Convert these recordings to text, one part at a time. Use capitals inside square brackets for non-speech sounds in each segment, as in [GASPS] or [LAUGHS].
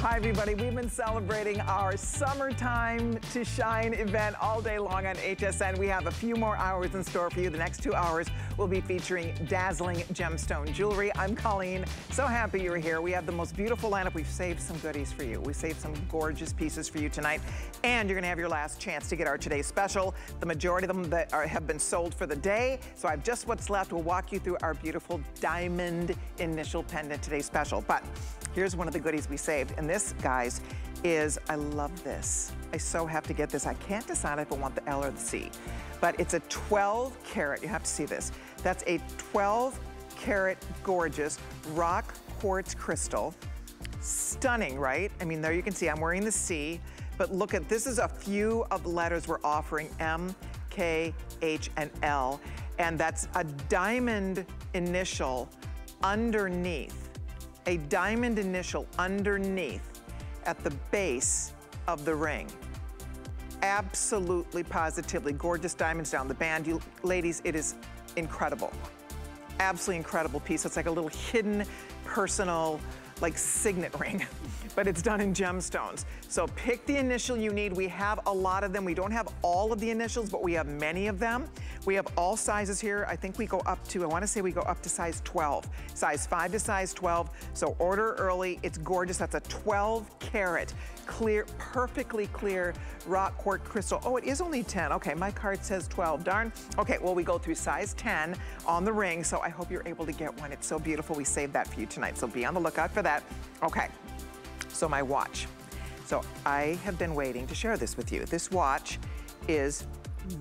Hi, everybody. We've been celebrating our Summertime to Shine event all day long on HSN. We have a few more hours in store for you. The next two hours will be featuring dazzling gemstone jewelry. I'm Colleen. So happy you're here. We have the most beautiful lineup. We've saved some goodies for you. We saved some gorgeous pieces for you tonight. And you're going to have your last chance to get our today's special. The majority of them that are, have been sold for the day. So I have just what's left. We'll walk you through our beautiful diamond initial pendant today's special. But here's one of the goodies we saved. And this, guys, is, I love this. I so have to get this. I can't decide if I want the L or the C, but it's a 12 carat, you have to see this. That's a 12 carat gorgeous rock quartz crystal. Stunning, right? I mean, there you can see I'm wearing the C, but look at, this is a few of the letters we're offering, M, K, H, and L. And that's a diamond initial underneath, a diamond initial underneath at the base of the ring. Absolutely, positively gorgeous diamonds down the band. You ladies, it is incredible. Absolutely incredible piece. It's like a little hidden personal like signet [LAUGHS] ring, but it's done in gemstones. So pick the initial you need. We have a lot of them. We don't have all of the initials, but we have many of them. We have all sizes here. I think we go up to, I wanna say we go up to size 12. Size five to size 12. So order early. It's gorgeous. That's a 12 carat clear, perfectly clear rock quartz crystal. Oh, it is only 10. Okay, my card says 12, darn. Okay, well, we go through size 10 on the ring, so I hope you're able to get one. It's so beautiful. We saved that for you tonight, so be on the lookout for that. Okay, so my watch. So I have been waiting to share this with you. This watch is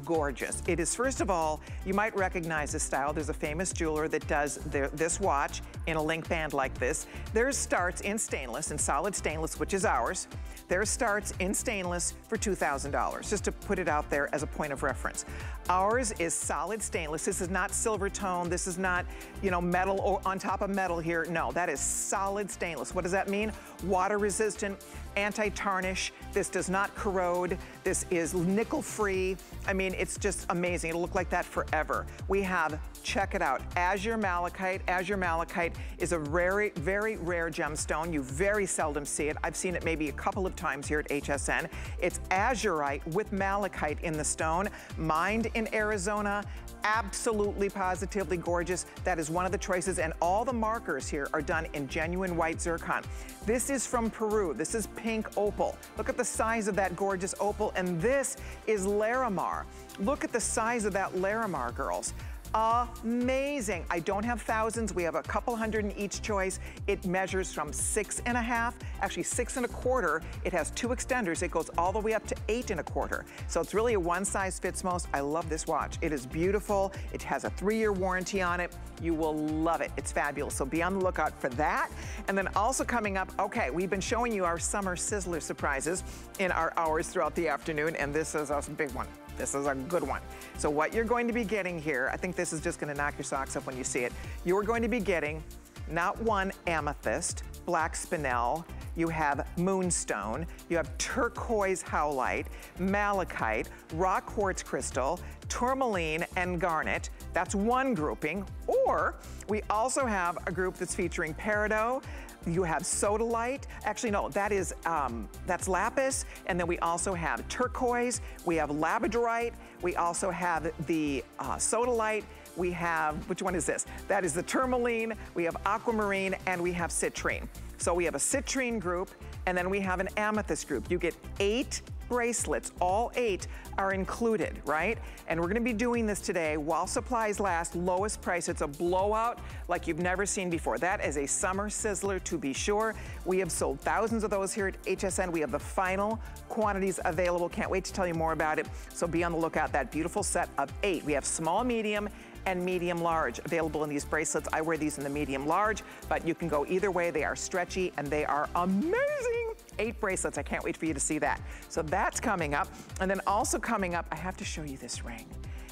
gorgeous. It is, first of all, you might recognize this style. There's a famous jeweler that does their, this watch in a link band like this. Theirs starts in stainless, in solid stainless, which is ours. Theirs starts in stainless for $2,000, just to put it out there as a point of reference. Ours is solid stainless. This is not silver tone. This is not, you know, metal or on top of metal here. No, that is solid stainless. What does that mean? Water resistant, anti-tarnish. This does not corrode. This is nickel free. I mean, it's just amazing. It'll look like that forever. We have, check it out, azure malachite. Azure malachite is a very, very rare gemstone. You very seldom see it. I've seen it maybe a couple of times here at HSN. It's azurite with malachite in the stone, mined in Arizona, absolutely positively gorgeous. That is one of the choices and all the markers here are done in genuine white zircon. This is from Peru. This is pink opal. Look at the size of that gorgeous opal and this is Larimar. Look at the size of that Larimar, girls. Amazing. I don't have thousands. We have a couple hundred in each choice. It measures from six and a half, actually six and a quarter. It has two extenders. It goes all the way up to eight and a quarter. So it's really a one size fits most. I love this watch. It is beautiful. It has a three-year warranty on it. You will love it. It's fabulous. So be on the lookout for that. And then also coming up, okay, we've been showing you our summer sizzler surprises in our hours throughout the afternoon, and this is a big one. This is a good one. So what you're going to be getting here, I think this is just gonna knock your socks up when you see it. You're going to be getting not one amethyst, black spinel, you have moonstone, you have turquoise howlite, malachite, rock quartz crystal, tourmaline, and garnet. That's one grouping. Or we also have a group that's featuring peridot, you have sodalite. Actually, no, that is, um, that's lapis. And then we also have turquoise. We have labradorite. We also have the uh, sodalite. We have, which one is this? That is the tourmaline. We have aquamarine and we have citrine. So we have a citrine group and then we have an amethyst group. You get eight bracelets, all eight are included, right? And we're gonna be doing this today while supplies last, lowest price. It's a blowout like you've never seen before. That is a summer sizzler to be sure. We have sold thousands of those here at HSN. We have the final quantities available. Can't wait to tell you more about it. So be on the lookout. That beautiful set of eight. We have small, medium, and medium large available in these bracelets. I wear these in the medium large, but you can go either way. They are stretchy and they are amazing. Eight bracelets, I can't wait for you to see that. So that's coming up. And then also coming up, I have to show you this ring.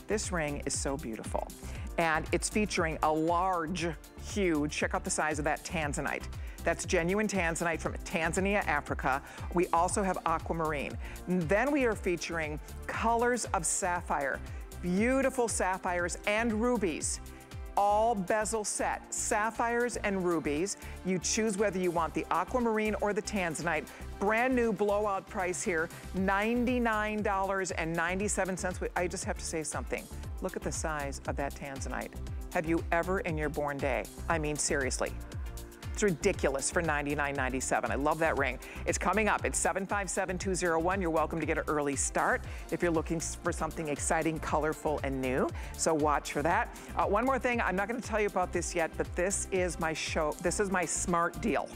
This ring is so beautiful. And it's featuring a large, huge, check out the size of that tanzanite. That's genuine tanzanite from Tanzania, Africa. We also have aquamarine. Then we are featuring colors of sapphire beautiful sapphires and rubies. all bezel set, sapphires and rubies. You choose whether you want the aquamarine or the tanzanite. Brand new blowout price here, $99.97. I just have to say something. Look at the size of that tanzanite. Have you ever in your born day, I mean seriously, it's ridiculous for $99.97. I love that ring. It's coming up. It's 757201. You're welcome to get an early start if you're looking for something exciting, colorful, and new. So watch for that. Uh, one more thing. I'm not going to tell you about this yet, but this is my show. This is my smart deal.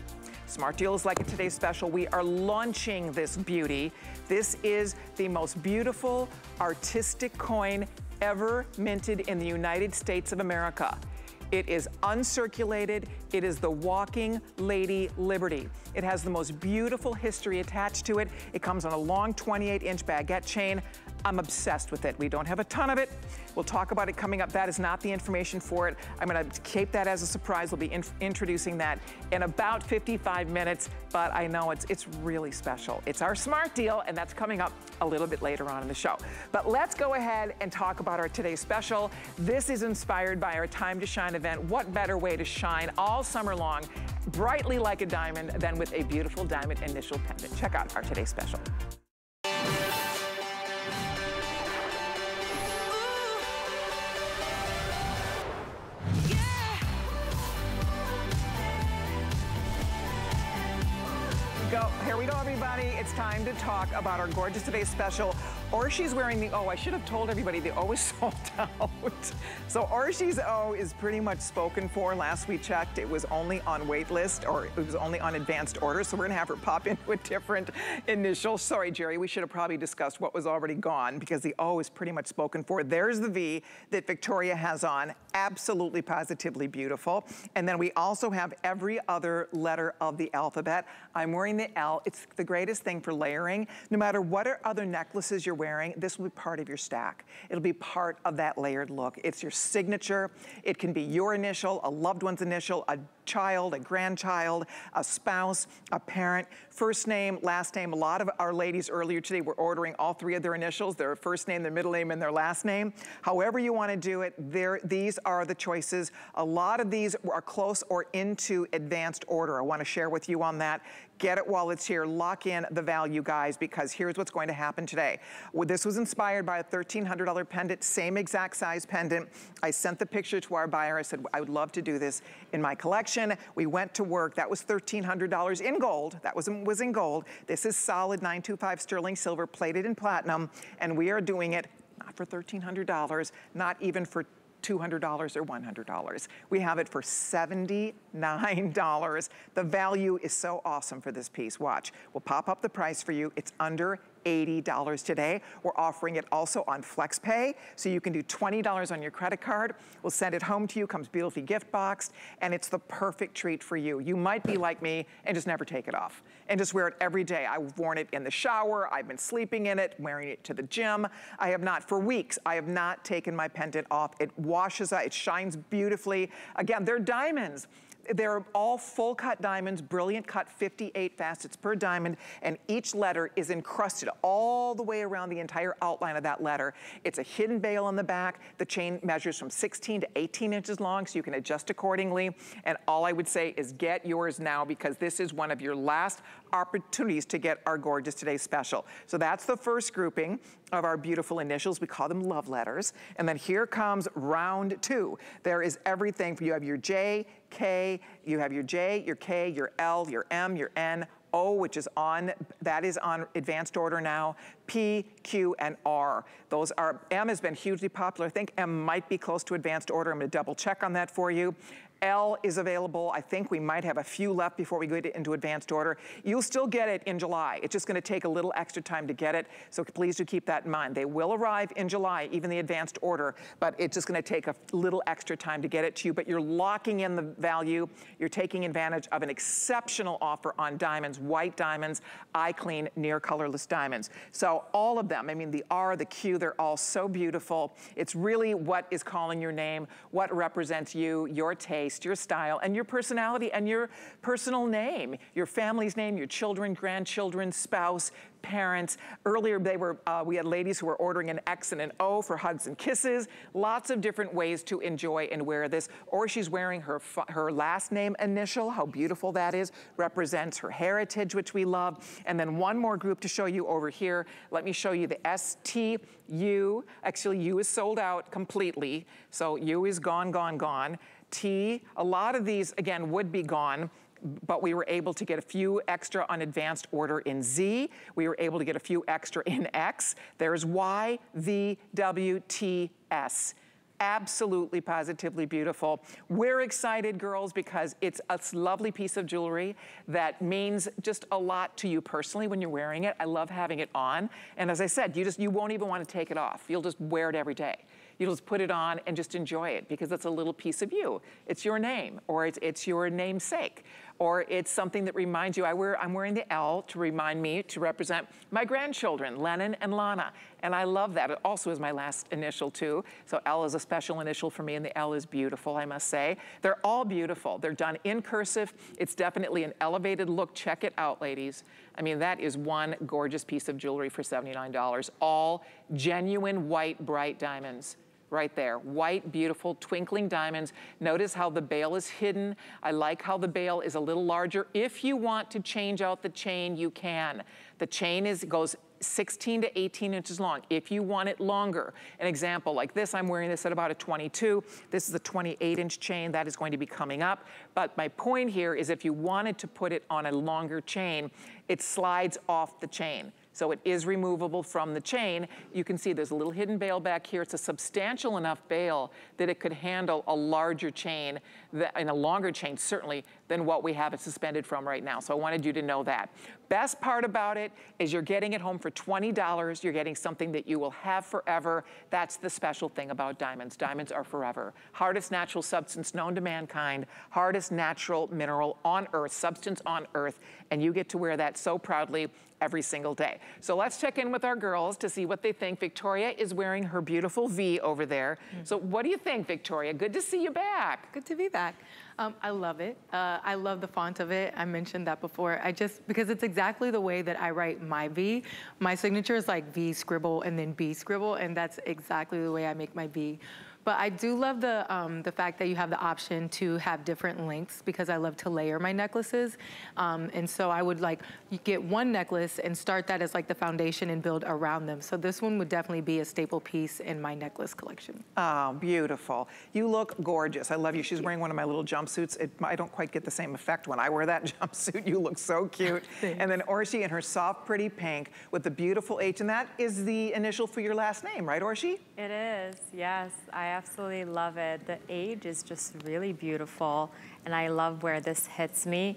Smart Deal is like a today's special. We are launching this beauty. This is the most beautiful artistic coin ever minted in the United States of America. It is uncirculated. It is the Walking Lady Liberty. It has the most beautiful history attached to it. It comes on a long 28 inch baguette chain. I'm obsessed with it. We don't have a ton of it. We'll talk about it coming up. That is not the information for it. I'm gonna keep that as a surprise. We'll be in introducing that in about 55 minutes, but I know it's, it's really special. It's our smart deal, and that's coming up a little bit later on in the show. But let's go ahead and talk about our today's special. This is inspired by our Time to Shine event. What better way to shine all summer long, brightly like a diamond, than with a beautiful diamond initial pendant. Check out our today's special. Everybody. It's time to talk about our Gorgeous Today special. Orshi's wearing the O. I should have told everybody the O is [LAUGHS] sold out. So Orshi's O is pretty much spoken for. Last we checked, it was only on wait list or it was only on advanced order. So we're gonna have her pop into a different initial. Sorry, Jerry, we should have probably discussed what was already gone because the O is pretty much spoken for. There's the V that Victoria has on. Absolutely positively beautiful. And then we also have every other letter of the alphabet. I'm wearing the L. It's the greatest thing for layering. No matter what other necklaces you're wearing, this will be part of your stack. It'll be part of that layered look. It's your signature. It can be your initial, a loved one's initial, a child, a grandchild, a spouse, a parent, first name, last name. A lot of our ladies earlier today were ordering all three of their initials, their first name, their middle name, and their last name. However you wanna do it, there, these are the choices. A lot of these are close or into advanced order. I wanna share with you on that. Get it while it's here. Lock in the value, guys, because here's what's going to happen today. Well, this was inspired by a $1,300 pendant, same exact size pendant. I sent the picture to our buyer. I said, I would love to do this in my collection. We went to work. That was $1,300 in gold. That was, was in gold. This is solid 925 sterling silver plated in platinum, and we are doing it not for $1,300, not even for $200 or $100. We have it for $79. The value is so awesome for this piece. Watch, we'll pop up the price for you. It's under $80 today. We're offering it also on FlexPay, so you can do $20 on your credit card. We'll send it home to you, comes beautifully gift boxed, and it's the perfect treat for you. You might be like me and just never take it off and just wear it every day. I've worn it in the shower, I've been sleeping in it, wearing it to the gym. I have not, for weeks, I have not taken my pendant off. It washes, out, it shines beautifully. Again, they're diamonds. They're all full cut diamonds, brilliant cut, 58 facets per diamond, and each letter is encrusted all the way around the entire outline of that letter. It's a hidden bail on the back. The chain measures from 16 to 18 inches long, so you can adjust accordingly. And all I would say is get yours now because this is one of your last opportunities to get our Gorgeous Today special. So that's the first grouping of our beautiful initials. We call them love letters. And then here comes round two. There is everything. You have your J, K, you have your J, your K, your L, your M, your N, O, which is on, that is on advanced order now, P, Q, and R. Those are, M has been hugely popular. I think M might be close to advanced order. I'm gonna double check on that for you. L is available. I think we might have a few left before we go into advanced order. You'll still get it in July. It's just gonna take a little extra time to get it, so please do keep that in mind. They will arrive in July, even the advanced order, but it's just gonna take a little extra time to get it to you, but you're locking in the value. You're taking advantage of an exceptional offer on diamonds, white diamonds, eye clean, near colorless diamonds. So all of them, I mean the R, the Q, they're all so beautiful. It's really what is calling your name, what represents you, your taste, taste, your style, and your personality, and your personal name, your family's name, your children, grandchildren, spouse, parents. Earlier, they were uh, we had ladies who were ordering an X and an O for hugs and kisses. Lots of different ways to enjoy and wear this. Orshi's wearing her, her last name initial. How beautiful that is. Represents her heritage, which we love. And then one more group to show you over here. Let me show you the STU. Actually, U is sold out completely. So U is gone, gone, gone. T, a lot of these, again, would be gone but we were able to get a few extra on advanced order in Z. We were able to get a few extra in X. There's Y, V, W, T, S absolutely positively beautiful. We're excited, girls, because it's a lovely piece of jewelry that means just a lot to you personally when you're wearing it. I love having it on. And as I said, you just, you won't even want to take it off. You'll just wear it every day. You'll just put it on and just enjoy it because it's a little piece of you. It's your name or it's, it's your namesake or it's something that reminds you, I wear, I'm wearing the L to remind me to represent my grandchildren, Lennon and Lana. And I love that. It also is my last initial too. So L is a special initial for me and the L is beautiful, I must say. They're all beautiful. They're done in cursive. It's definitely an elevated look. Check it out, ladies. I mean, that is one gorgeous piece of jewelry for $79. All genuine white bright diamonds right there. White, beautiful, twinkling diamonds. Notice how the bail is hidden. I like how the bail is a little larger. If you want to change out the chain, you can. The chain is goes 16 to 18 inches long. If you want it longer, an example like this, I'm wearing this at about a 22. This is a 28 inch chain that is going to be coming up. But my point here is if you wanted to put it on a longer chain, it slides off the chain. So it is removable from the chain. You can see there's a little hidden bail back here. It's a substantial enough bail that it could handle a larger chain that, and a longer chain certainly than what we have it suspended from right now. So I wanted you to know that. Best part about it is you're getting it home for $20. You're getting something that you will have forever. That's the special thing about diamonds. Diamonds are forever. Hardest natural substance known to mankind, hardest natural mineral on earth, substance on earth, and you get to wear that so proudly every single day. So let's check in with our girls to see what they think. Victoria is wearing her beautiful V over there. Mm. So what do you think, Victoria? Good to see you back. Good to be back. Um, I love it. Uh, I love the font of it. I mentioned that before. I just, because it's exactly the way that I write my V. My signature is like V scribble and then B scribble, and that's exactly the way I make my V. But I do love the, um, the fact that you have the option to have different lengths because I love to layer my necklaces. Um, and so I would like get one necklace and start that as like the foundation and build around them. So this one would definitely be a staple piece in my necklace collection. Oh, beautiful. You look gorgeous. I love you. She's wearing one of my little jumpsuits. It, I don't quite get the same effect when I wear that [LAUGHS] jumpsuit. You look so cute. [LAUGHS] and then Orshi in her soft, pretty pink with the beautiful H. And that is the initial for your last name, right, Orshi? It is, yes. I absolutely love it. The age is just really beautiful, and I love where this hits me.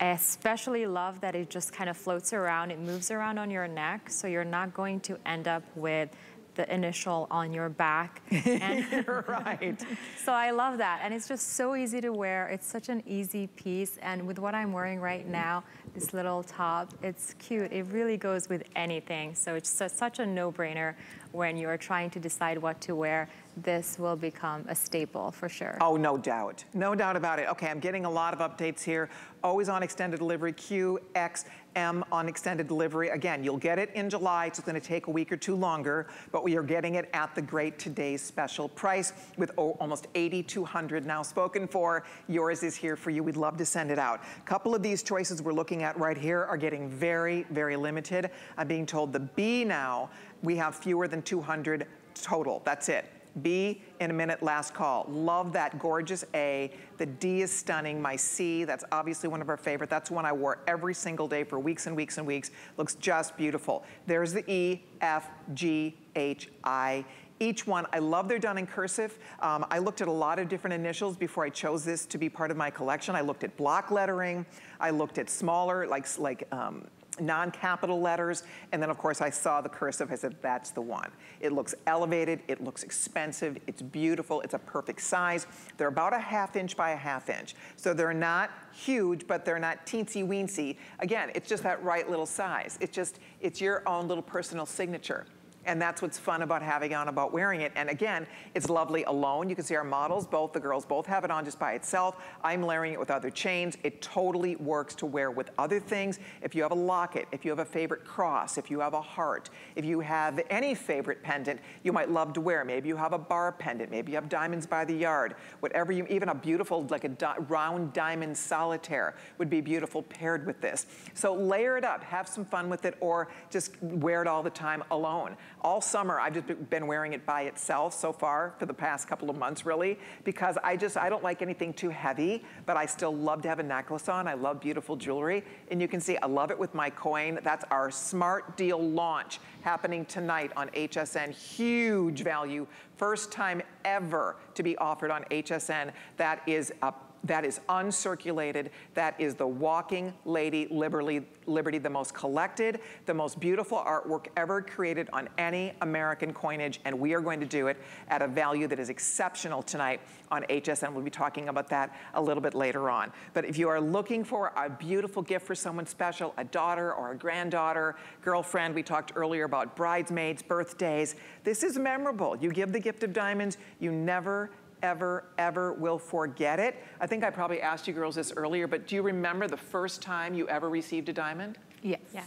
I especially love that it just kind of floats around. It moves around on your neck, so you're not going to end up with the initial on your back. [LAUGHS] And right. [LAUGHS] so I love that. And it's just so easy to wear. It's such an easy piece. And with what I'm wearing right now, this little top, it's cute. It really goes with anything. So it's such a no-brainer when you're trying to decide what to wear this will become a staple for sure. Oh, no doubt. No doubt about it. Okay, I'm getting a lot of updates here. Always on extended delivery, Q, X, M on extended delivery. Again, you'll get it in July. It's gonna take a week or two longer, but we are getting it at the great today's special price with oh, almost 8,200 now spoken for. Yours is here for you. We'd love to send it out. A couple of these choices we're looking at right here are getting very, very limited. I'm being told the B now, we have fewer than 200 total. That's it. B in a minute, last call. Love that gorgeous A. The D is stunning. My C, that's obviously one of our favorite. That's one I wore every single day for weeks and weeks and weeks. Looks just beautiful. There's the E, F, G, H, I. Each one, I love they're done in cursive. Um, I looked at a lot of different initials before I chose this to be part of my collection. I looked at block lettering. I looked at smaller, like, like um, non-capital letters. And then of course I saw the cursive, I said, that's the one. It looks elevated, it looks expensive, it's beautiful, it's a perfect size. They're about a half inch by a half inch. So they're not huge, but they're not teensy weensy. Again, it's just that right little size. It's just, it's your own little personal signature. And that's what's fun about having on, about wearing it. And again, it's lovely alone. You can see our models, both the girls both have it on just by itself. I'm layering it with other chains. It totally works to wear with other things. If you have a locket, if you have a favorite cross, if you have a heart, if you have any favorite pendant you might love to wear. Maybe you have a bar pendant, maybe you have diamonds by the yard. Whatever you, even a beautiful, like a di round diamond solitaire would be beautiful paired with this. So layer it up, have some fun with it, or just wear it all the time alone all summer, I've just been wearing it by itself so far for the past couple of months, really, because I just, I don't like anything too heavy, but I still love to have a necklace on. I love beautiful jewelry. And you can see, I love it with my coin. That's our smart deal launch happening tonight on HSN. Huge value. First time ever to be offered on HSN. That is a that is uncirculated. That is the Walking Lady Liberty, Liberty, the most collected, the most beautiful artwork ever created on any American coinage. And we are going to do it at a value that is exceptional tonight on HSN. We'll be talking about that a little bit later on. But if you are looking for a beautiful gift for someone special, a daughter or a granddaughter, girlfriend, we talked earlier about bridesmaids, birthdays, this is memorable. You give the gift of diamonds, you never ever, ever will forget it. I think I probably asked you girls this earlier, but do you remember the first time you ever received a diamond? Yes. Yes.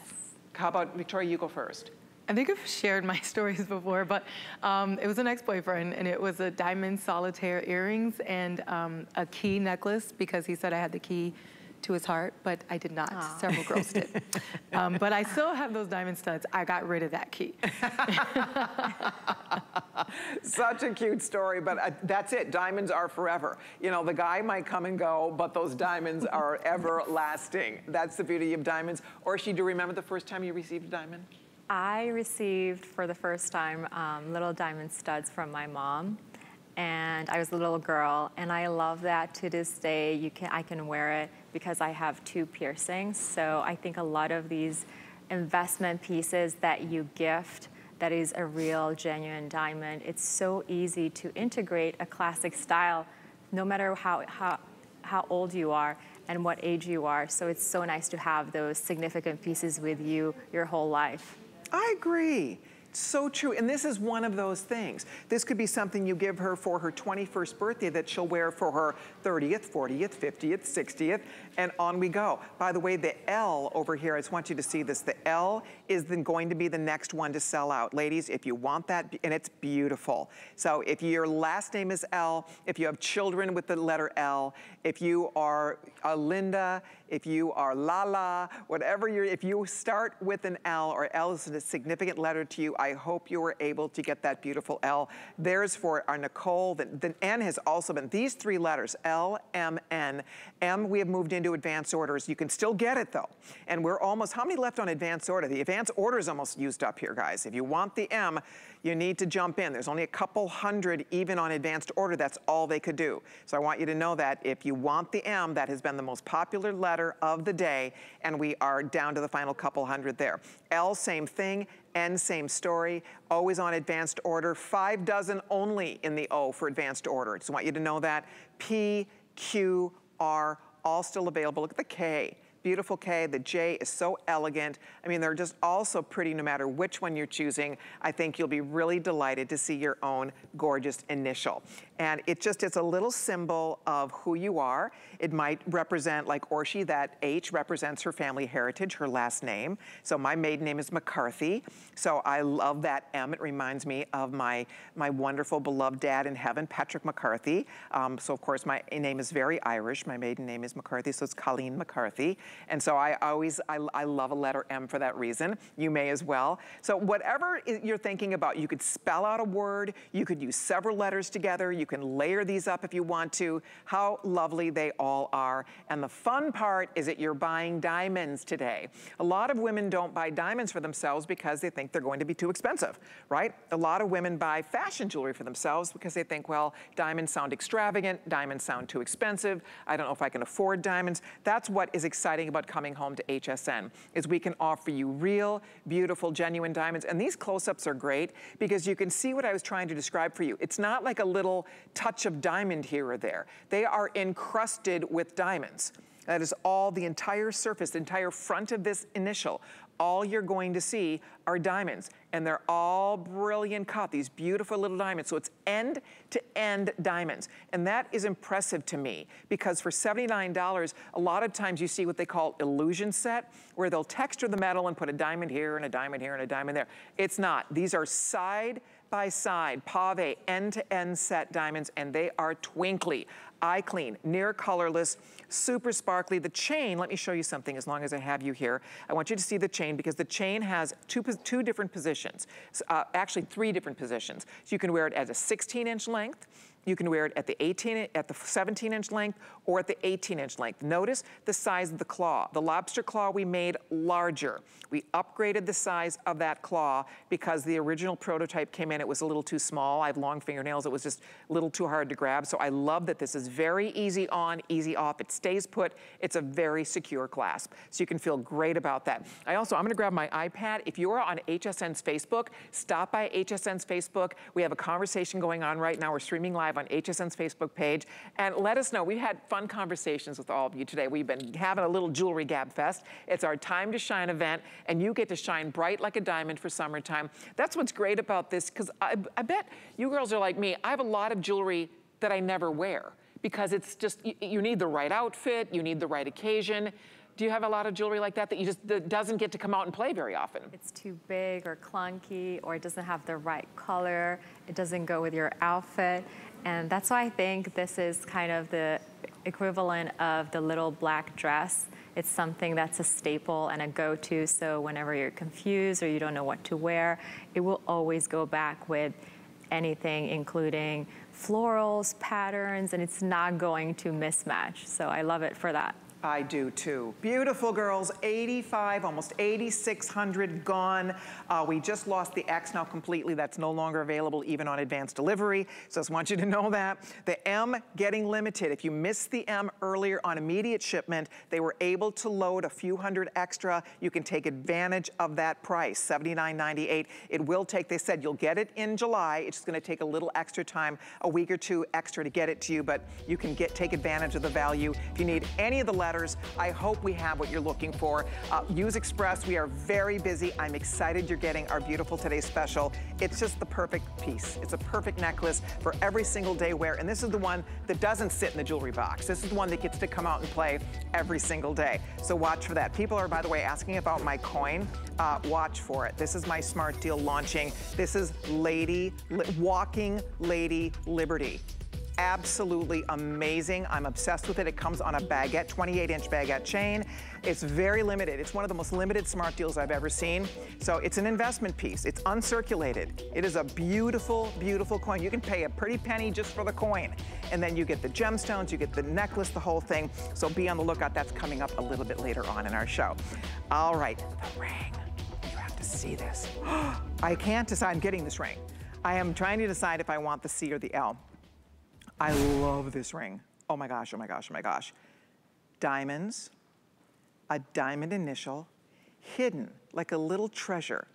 How about, Victoria, you go first. I think I've shared my [LAUGHS] stories before, but um, it was an ex-boyfriend and it was a diamond solitaire earrings and um, a key necklace because he said I had the key to his heart, but I did not. Aww. Several girls did. [LAUGHS] um, but I still have those diamond studs. I got rid of that key. [LAUGHS] Such a cute story, but uh, that's it. Diamonds are forever. You know, the guy might come and go, but those diamonds [LAUGHS] are everlasting. That's the beauty of diamonds. Orshi, do you remember the first time you received a diamond? I received for the first time um, little diamond studs from my mom and I was a little girl and I love that to this day you can I can wear it because I have two piercings. So I think a lot of these investment pieces that you gift that is a real genuine diamond it's so easy to integrate a classic style no matter how how how old you are and what age you are. So it's so nice to have those significant pieces with you your whole life. I agree so true, and this is one of those things. This could be something you give her for her 21st birthday that she'll wear for her 30th, 40th, 50th, 60th, and on we go. By the way, the L over here, I just want you to see this. The L is then going to be the next one to sell out. Ladies, if you want that, and it's beautiful. So if your last name is L, if you have children with the letter L, if you are a Linda, if you are la la, whatever you're, if you start with an L or L is a significant letter to you, I hope you were able to get that beautiful L. There's for our Nicole, the, the N has also been, these three letters, L, M, N. M, we have moved into advance orders. You can still get it though. And we're almost, how many left on advance order? The advance order is almost used up here, guys. If you want the M, you need to jump in. There's only a couple hundred even on advanced order. That's all they could do. So I want you to know that if you want the M, that has been the most popular letter of the day, and we are down to the final couple hundred there. L, same thing. N, same story. always on advanced order. Five dozen only in the O for advanced order. Just want you to know that. P, Q, R, all still available. Look at the K beautiful K. The J is so elegant. I mean, they're just all so pretty no matter which one you're choosing. I think you'll be really delighted to see your own gorgeous initial. And it just is a little symbol of who you are. It might represent, like Orshi, that H represents her family heritage, her last name. So my maiden name is McCarthy. So I love that M. It reminds me of my, my wonderful beloved dad in heaven, Patrick McCarthy. Um, so of course my name is very Irish. My maiden name is McCarthy, so it's Colleen McCarthy. And so I always, I, I love a letter M for that reason. You may as well. So whatever you're thinking about, you could spell out a word, you could use several letters together, you can layer these up if you want to. How lovely they all are. And the fun part is that you're buying diamonds today. A lot of women don't buy diamonds for themselves because they think they're going to be too expensive, right? A lot of women buy fashion jewelry for themselves because they think, well, diamonds sound extravagant, diamonds sound too expensive, I don't know if I can afford diamonds. That's what is exciting about coming home to HSN, is we can offer you real, beautiful, genuine diamonds. And these close-ups are great because you can see what I was trying to describe for you. It's not like a little touch of diamond here or there. They are encrusted with diamonds. That is all the entire surface, the entire front of this initial, all you're going to see are diamonds. And they're all brilliant cut, these beautiful little diamonds. So it's end to end diamonds. And that is impressive to me because for $79, a lot of times you see what they call illusion set, where they'll texture the metal and put a diamond here and a diamond here and a diamond there. It's not. These are side by side, pave, end-to-end set diamonds, and they are twinkly, eye clean, near colorless, super sparkly. The chain, let me show you something as long as I have you here. I want you to see the chain because the chain has two, two different positions, uh, actually three different positions. So you can wear it as a 16 inch length, you can wear it at the 18, at the 17 inch length or at the 18 inch length. Notice the size of the claw. The lobster claw we made larger. We upgraded the size of that claw because the original prototype came in, it was a little too small. I have long fingernails, it was just a little too hard to grab. So I love that this is very easy on, easy off. It stays put. It's a very secure clasp. So you can feel great about that. I also, I'm gonna grab my iPad. If you are on HSN's Facebook, stop by HSN's Facebook. We have a conversation going on right now. We're streaming live live on HSN's Facebook page. And let us know. We've had fun conversations with all of you today. We've been having a little jewelry gab fest. It's our time to shine event, and you get to shine bright like a diamond for summertime. That's what's great about this, because I, I bet you girls are like me. I have a lot of jewelry that I never wear because it's just, you, you need the right outfit, you need the right occasion. Do you have a lot of jewelry like that that you just that doesn't get to come out and play very often? It's too big or clunky or it doesn't have the right color. It doesn't go with your outfit. And that's why I think this is kind of the equivalent of the little black dress. It's something that's a staple and a go-to. So whenever you're confused or you don't know what to wear, it will always go back with anything, including florals, patterns, and it's not going to mismatch. So I love it for that. I do too. Beautiful girls, 85, almost 8,600 gone. Uh, we just lost the X now completely. That's no longer available even on advanced delivery. So I just want you to know that. The M getting limited. If you missed the M earlier on immediate shipment, they were able to load a few hundred extra. You can take advantage of that price, $79.98. It will take, they said you'll get it in July. It's just gonna take a little extra time, a week or two extra to get it to you, but you can get take advantage of the value. If you need any of the letters, I hope we have what you're looking for. Uh, Use Express, we are very busy. I'm excited you're getting our beautiful Today Special. It's just the perfect piece. It's a perfect necklace for every single day wear. And this is the one that doesn't sit in the jewelry box. This is the one that gets to come out and play every single day. So watch for that. People are, by the way, asking about my coin. Uh, watch for it. This is my smart deal launching. This is Lady, Walking Lady Liberty absolutely amazing. I'm obsessed with it. It comes on a baguette, 28 inch baguette chain. It's very limited. It's one of the most limited smart deals I've ever seen. So it's an investment piece. It's uncirculated. It is a beautiful, beautiful coin. You can pay a pretty penny just for the coin. And then you get the gemstones, you get the necklace, the whole thing. So be on the lookout. That's coming up a little bit later on in our show. All right, the ring. You have to see this. [GASPS] I can't decide. I'm getting this ring. I am trying to decide if I want the C or the L. I love this ring. Oh my gosh, oh my gosh, oh my gosh. Diamonds, a diamond initial, hidden like a little treasure.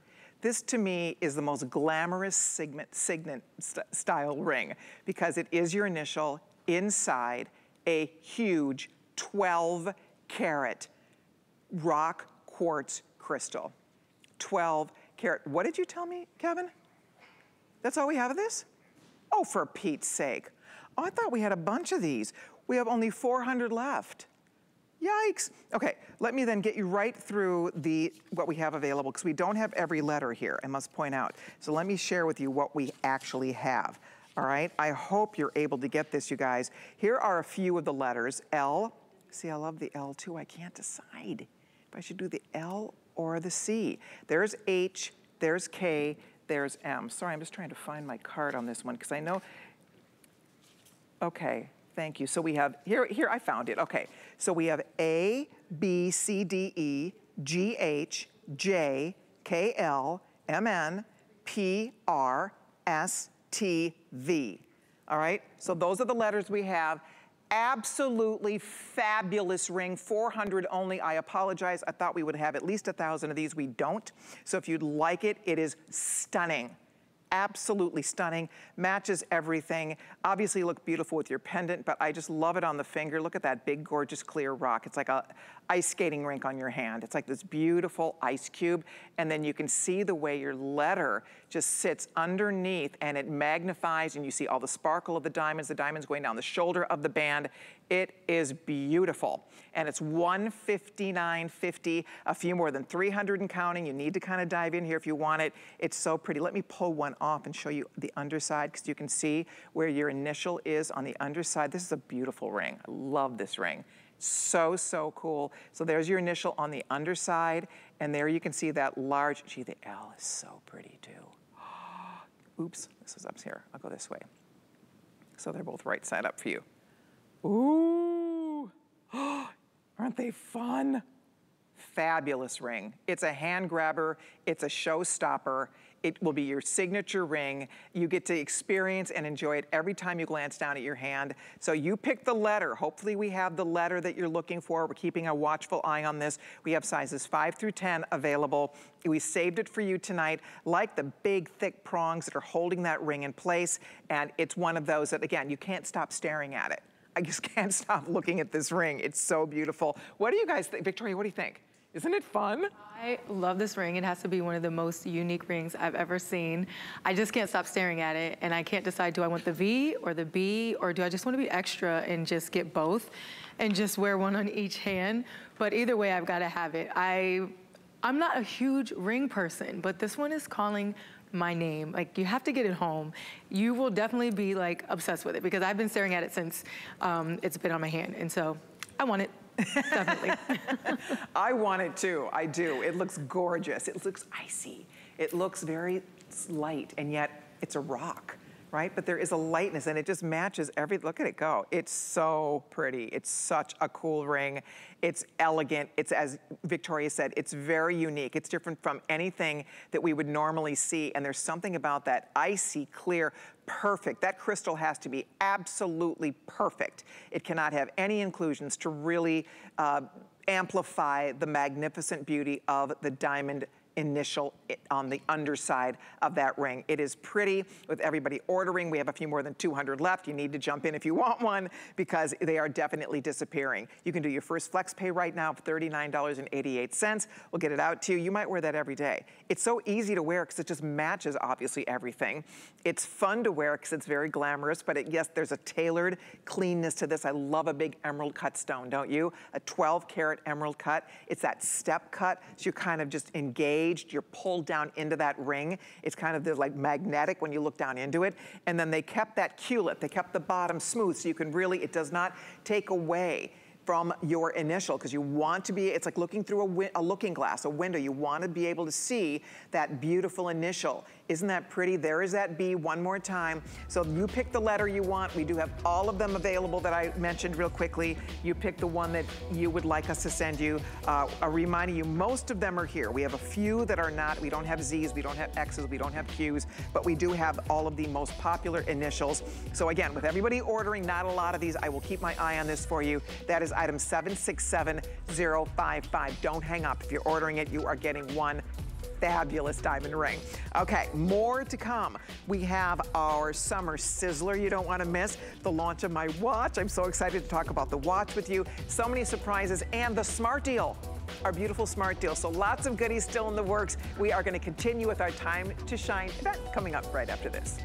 This to me is the most glamorous signet, signet st style ring because it is your initial inside a huge 12 carat rock quartz crystal. 12 carat. What did you tell me, Kevin? That's all we have of this? Oh, for Pete's sake. I thought we had a bunch of these. We have only 400 left. Yikes. Okay, let me then get you right through the what we have available because we don't have every letter here, I must point out. So let me share with you what we actually have. All right, I hope you're able to get this, you guys. Here are a few of the letters. L, see, I love the L too. I can't decide if I should do the L or the C. There's H, there's K, there's M. Sorry, I'm just trying to find my card on this one because I know Okay, thank you. So we have, here, here I found it. Okay, so we have A, B, C, D, E, G, H, J, K, L, M, N, P, R, S, T, V. All right, so those are the letters we have. Absolutely fabulous ring, 400 only. I apologize, I thought we would have at least a thousand of these. We don't. So if you'd like it, it is stunning absolutely stunning, matches everything. Obviously look beautiful with your pendant, but I just love it on the finger. Look at that big, gorgeous, clear rock. It's like a ice skating rink on your hand. It's like this beautiful ice cube, and then you can see the way your letter just sits underneath and it magnifies, and you see all the sparkle of the diamonds, the diamonds going down the shoulder of the band. It is beautiful. And it's 159.50, a few more than 300 and counting. You need to kind of dive in here if you want it. It's so pretty. Let me pull one off and show you the underside because you can see where your initial is on the underside. This is a beautiful ring. I love this ring. So, so cool. So there's your initial on the underside, and there you can see that large, gee, the L is so pretty too. Oops, this is up here. I'll go this way. So they're both right side up for you. Ooh, [GASPS] aren't they fun? Fabulous ring. It's a hand grabber, it's a showstopper, it will be your signature ring. You get to experience and enjoy it every time you glance down at your hand. So you pick the letter. Hopefully we have the letter that you're looking for. We're keeping a watchful eye on this. We have sizes 5 through 10 available. We saved it for you tonight, like the big, thick prongs that are holding that ring in place. And it's one of those that, again, you can't stop staring at it. I just [LAUGHS] can't stop looking at this ring. It's so beautiful. What do you guys think? Victoria, what do you think? Isn't it fun? I love this ring. It has to be one of the most unique rings I've ever seen. I just can't stop staring at it and I can't decide, do I want the V or the B or do I just want to be extra and just get both and just wear one on each hand? But either way, I've got to have it. I, I'm not a huge ring person, but this one is calling my name. Like you have to get it home. You will definitely be like obsessed with it because I've been staring at it since um, it's been on my hand. And so I want it. Definitely. [LAUGHS] I want it too. I do. It looks gorgeous. It looks icy. It looks very light, and yet it's a rock right? But there is a lightness and it just matches every, look at it go. It's so pretty. It's such a cool ring. It's elegant. It's, as Victoria said, it's very unique. It's different from anything that we would normally see. And there's something about that icy, clear, perfect. That crystal has to be absolutely perfect. It cannot have any inclusions to really uh, amplify the magnificent beauty of the diamond initial on the underside of that ring. It is pretty with everybody ordering. We have a few more than 200 left. You need to jump in if you want one because they are definitely disappearing. You can do your first flex pay right now of $39.88. We'll get it out to you. You might wear that every day. It's so easy to wear because it just matches obviously everything. It's fun to wear because it's very glamorous, but it, yes, there's a tailored cleanness to this. I love a big emerald cut stone, don't you? A 12 carat emerald cut. It's that step cut, so you're kind of just engaged. You're pulled down into that ring. It's kind of like magnetic when you look down into it. And then they kept that culet. They kept the bottom smooth so you can really, it does not take away from your initial because you want to be, it's like looking through a, a, looking glass, a window. You want to be able to see that beautiful initial. Isn't that pretty? There is that B one more time. So you pick the letter you want. We do have all of them available that I mentioned real quickly. You pick the one that you would like us to send you. Uh, a reminder you, most of them are here. We have a few that are not. We don't have Z's, we don't have X's, we don't have Q's, but we do have all of the most popular initials. So again, with everybody ordering not a lot of these, I will keep my eye on this for you. That is item 767055. Don't hang up. If you're ordering it, you are getting one fabulous diamond ring. Okay, more to come. We have our summer sizzler you don't want to miss. The launch of my watch. I'm so excited to talk about the watch with you. So many surprises and the smart deal our beautiful smart deal. So lots of goodies still in the works. We are going to continue with our time to shine event coming up right after this.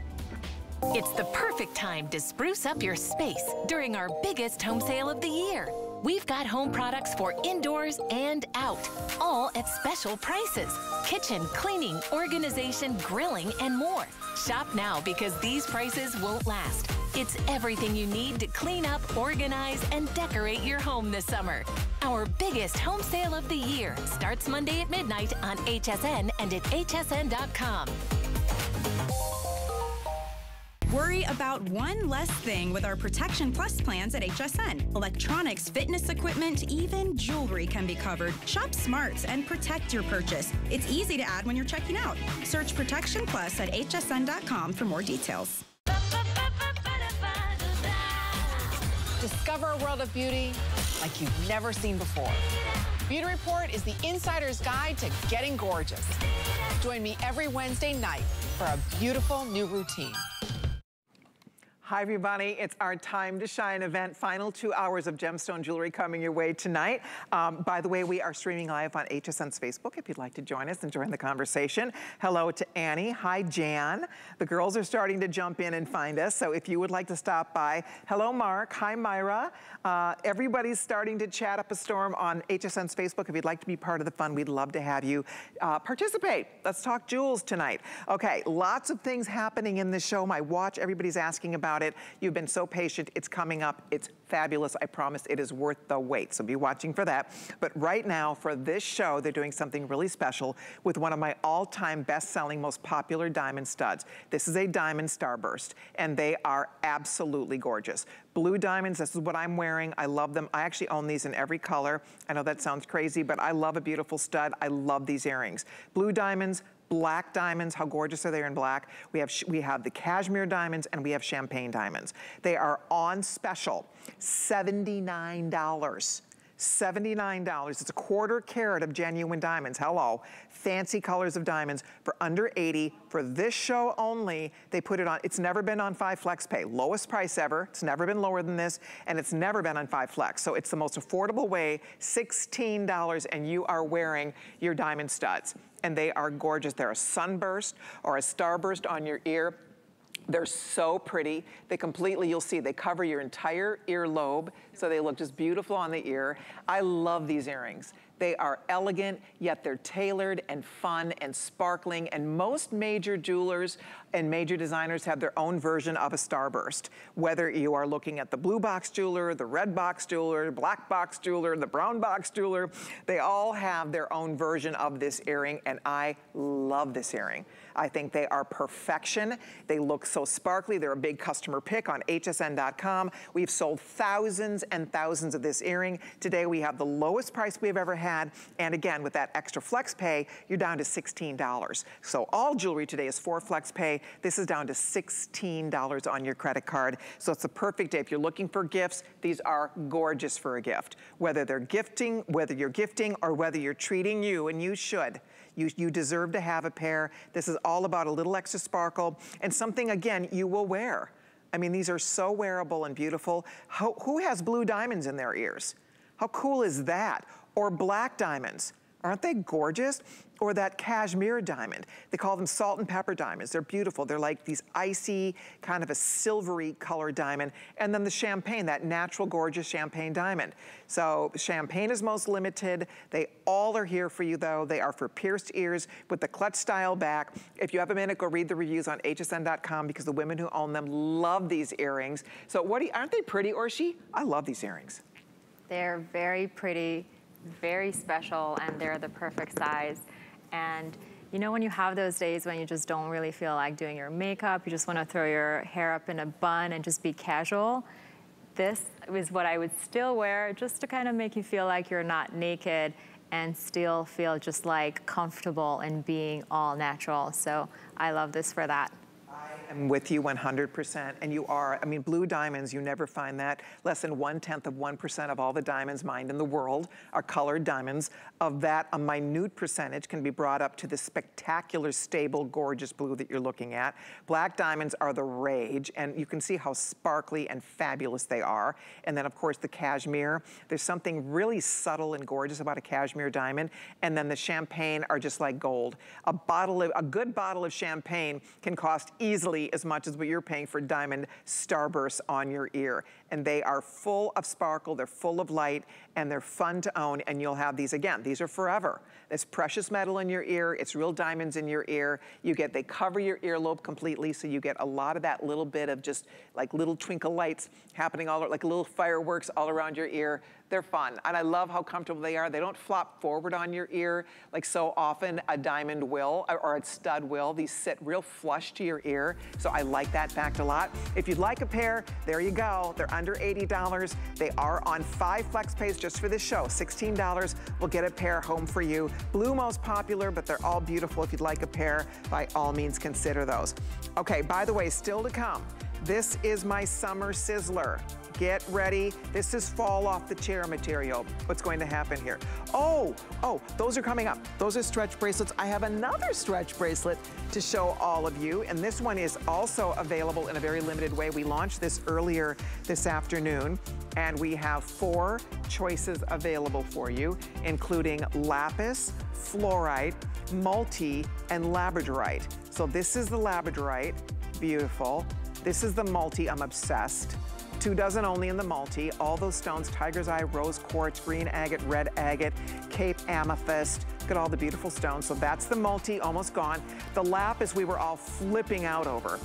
It's the perfect time to spruce up your space during our biggest home sale of the year. We've got home products for indoors and out, all at special prices. Kitchen, cleaning, organization, grilling, and more. Shop now because these prices won't last. It's everything you need to clean up, organize, and decorate your home this summer. Our biggest home sale of the year starts Monday at midnight on HSN and at hsn.com. Worry about one less thing with our Protection Plus plans at HSN. Electronics, fitness equipment, even jewelry can be covered. Shop smart and protect your purchase. It's easy to add when you're checking out. Search Protection Plus at hsn.com for more details. Discover a world of beauty like you've never seen before. Beauty Report is the insider's guide to getting gorgeous. Join me every Wednesday night for a beautiful new routine. Hi, everybody. It's our Time to Shine event. Final two hours of gemstone jewelry coming your way tonight. Um, by the way, we are streaming live on HSN's Facebook if you'd like to join us and join the conversation. Hello to Annie. Hi, Jan. The girls are starting to jump in and find us, so if you would like to stop by. Hello, Mark. Hi, Myra. Uh, everybody's starting to chat up a storm on HSN's Facebook. If you'd like to be part of the fun, we'd love to have you uh, participate. Let's talk jewels tonight. Okay, lots of things happening in this show. My watch, everybody's asking about about it. You've been so patient. It's coming up. It's fabulous. I promise it is worth the wait. So be watching for that. But right now for this show, they're doing something really special with one of my all-time best-selling, most popular diamond studs. This is a diamond starburst and they are absolutely gorgeous. Blue diamonds, this is what I'm wearing. I love them. I actually own these in every color. I know that sounds crazy, but I love a beautiful stud. I love these earrings. Blue diamonds, black diamonds. How gorgeous are they in black? We have, we have the cashmere diamonds and we have champagne diamonds. They are on special, $79. $79. It's a quarter carat of genuine diamonds. Hello. Fancy colors of diamonds for under 80. For this show only, they put it on. It's never been on 5 Flex Pay. Lowest price ever. It's never been lower than this. And it's never been on 5 Flex. So it's the most affordable way. $16 and you are wearing your diamond studs and they are gorgeous. They're a sunburst or a starburst on your ear. They're so pretty. They completely, you'll see, they cover your entire earlobe, so they look just beautiful on the ear. I love these earrings. They are elegant, yet they're tailored and fun and sparkling. And most major jewelers and major designers have their own version of a starburst. Whether you are looking at the blue box jeweler, the red box jeweler, black box jeweler, the brown box jeweler, they all have their own version of this earring, and I love this earring. I think they are perfection. They look so sparkly. They're a big customer pick on hsn.com. We've sold thousands and thousands of this earring. Today we have the lowest price we've ever had. And again, with that extra flex pay, you're down to $16. So all jewelry today is for flex pay. This is down to $16 on your credit card. So it's a perfect day. If you're looking for gifts, these are gorgeous for a gift. Whether they're gifting, whether you're gifting or whether you're treating you, and you should, you, you deserve to have a pair. This is all about a little extra sparkle and something, again, you will wear. I mean, these are so wearable and beautiful. How, who has blue diamonds in their ears? How cool is that? Or black diamonds. Aren't they gorgeous? or that cashmere diamond. They call them salt and pepper diamonds. They're beautiful. They're like these icy, kind of a silvery color diamond. And then the champagne, that natural gorgeous champagne diamond. So champagne is most limited. They all are here for you though. They are for pierced ears with the clutch style back. If you have a minute, go read the reviews on hsn.com because the women who own them love these earrings. So what do you, aren't they pretty, Orshi? I love these earrings. They're very pretty, very special, and they're the perfect size. And you know when you have those days when you just don't really feel like doing your makeup, you just want to throw your hair up in a bun and just be casual? This is what I would still wear just to kind of make you feel like you're not naked and still feel just like comfortable and being all natural. So I love this for that am with you 100%, and you are. I mean, blue diamonds, you never find that. Less than one-tenth of 1% of all the diamonds mined in the world are colored diamonds. Of that, a minute percentage can be brought up to the spectacular, stable, gorgeous blue that you're looking at. Black diamonds are the rage, and you can see how sparkly and fabulous they are. And then, of course, the cashmere. There's something really subtle and gorgeous about a cashmere diamond. And then the champagne are just like gold. A bottle of, a good bottle of champagne can cost easily as much as what you're paying for diamond starbursts on your ear. And they are full of sparkle, they're full of light, and they're fun to own. And you'll have these again, these are forever. It's precious metal in your ear, it's real diamonds in your ear. You get, they cover your earlobe completely, so you get a lot of that little bit of just like little twinkle lights happening all, like little fireworks all around your ear. They're fun, and I love how comfortable they are. They don't flop forward on your ear like so often a diamond will, or a stud will. These sit real flush to your ear, so I like that fact a lot. If you'd like a pair, there you go. They're under $80. They are on five flex pays just for this show, $16. We'll get a pair home for you. Blue most popular, but they're all beautiful. If you'd like a pair, by all means, consider those. Okay, by the way, still to come, this is my summer sizzler. Get ready. This is fall off the chair material. What's going to happen here? Oh, oh, those are coming up. Those are stretch bracelets. I have another stretch bracelet to show all of you, and this one is also available in a very limited way. We launched this earlier this afternoon, and we have four choices available for you, including lapis, fluorite, multi, and labradorite. So this is the labradorite, beautiful. This is the multi, I'm obsessed. Two dozen only in the multi. All those stones, tiger's eye, rose quartz, green agate, red agate, Cape amethyst. Look at all the beautiful stones. So that's the multi, almost gone. The lapis we were all flipping out over.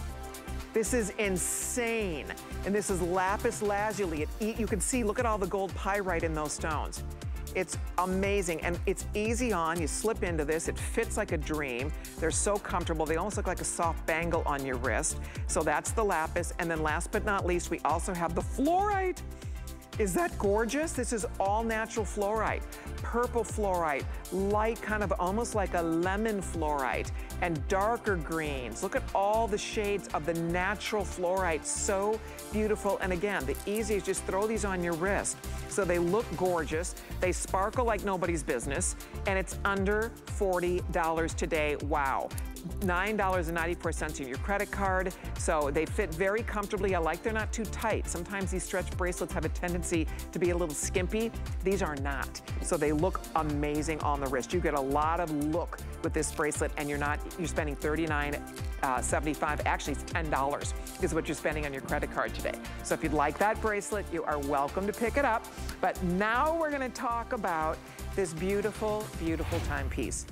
This is insane. And this is lapis lazuli. It, you can see, look at all the gold pyrite in those stones. It's amazing and it's easy on. You slip into this, it fits like a dream. They're so comfortable. They almost look like a soft bangle on your wrist. So that's the lapis. And then last but not least, we also have the fluorite. Is that gorgeous? This is all natural fluorite, purple fluorite, light kind of almost like a lemon fluorite, and darker greens. Look at all the shades of the natural fluorite, so beautiful. And again, the easiest, just throw these on your wrist. So they look gorgeous, they sparkle like nobody's business, and it's under $40 today, wow. $9.94 in your credit card. So they fit very comfortably. I like they're not too tight. Sometimes these stretch bracelets have a tendency to be a little skimpy. These are not. So they look amazing on the wrist. You get a lot of look with this bracelet and you're not, you're spending $39.75. Uh, Actually, it's $10 is what you're spending on your credit card today. So if you'd like that bracelet, you are welcome to pick it up. But now we're gonna talk about this beautiful, beautiful timepiece.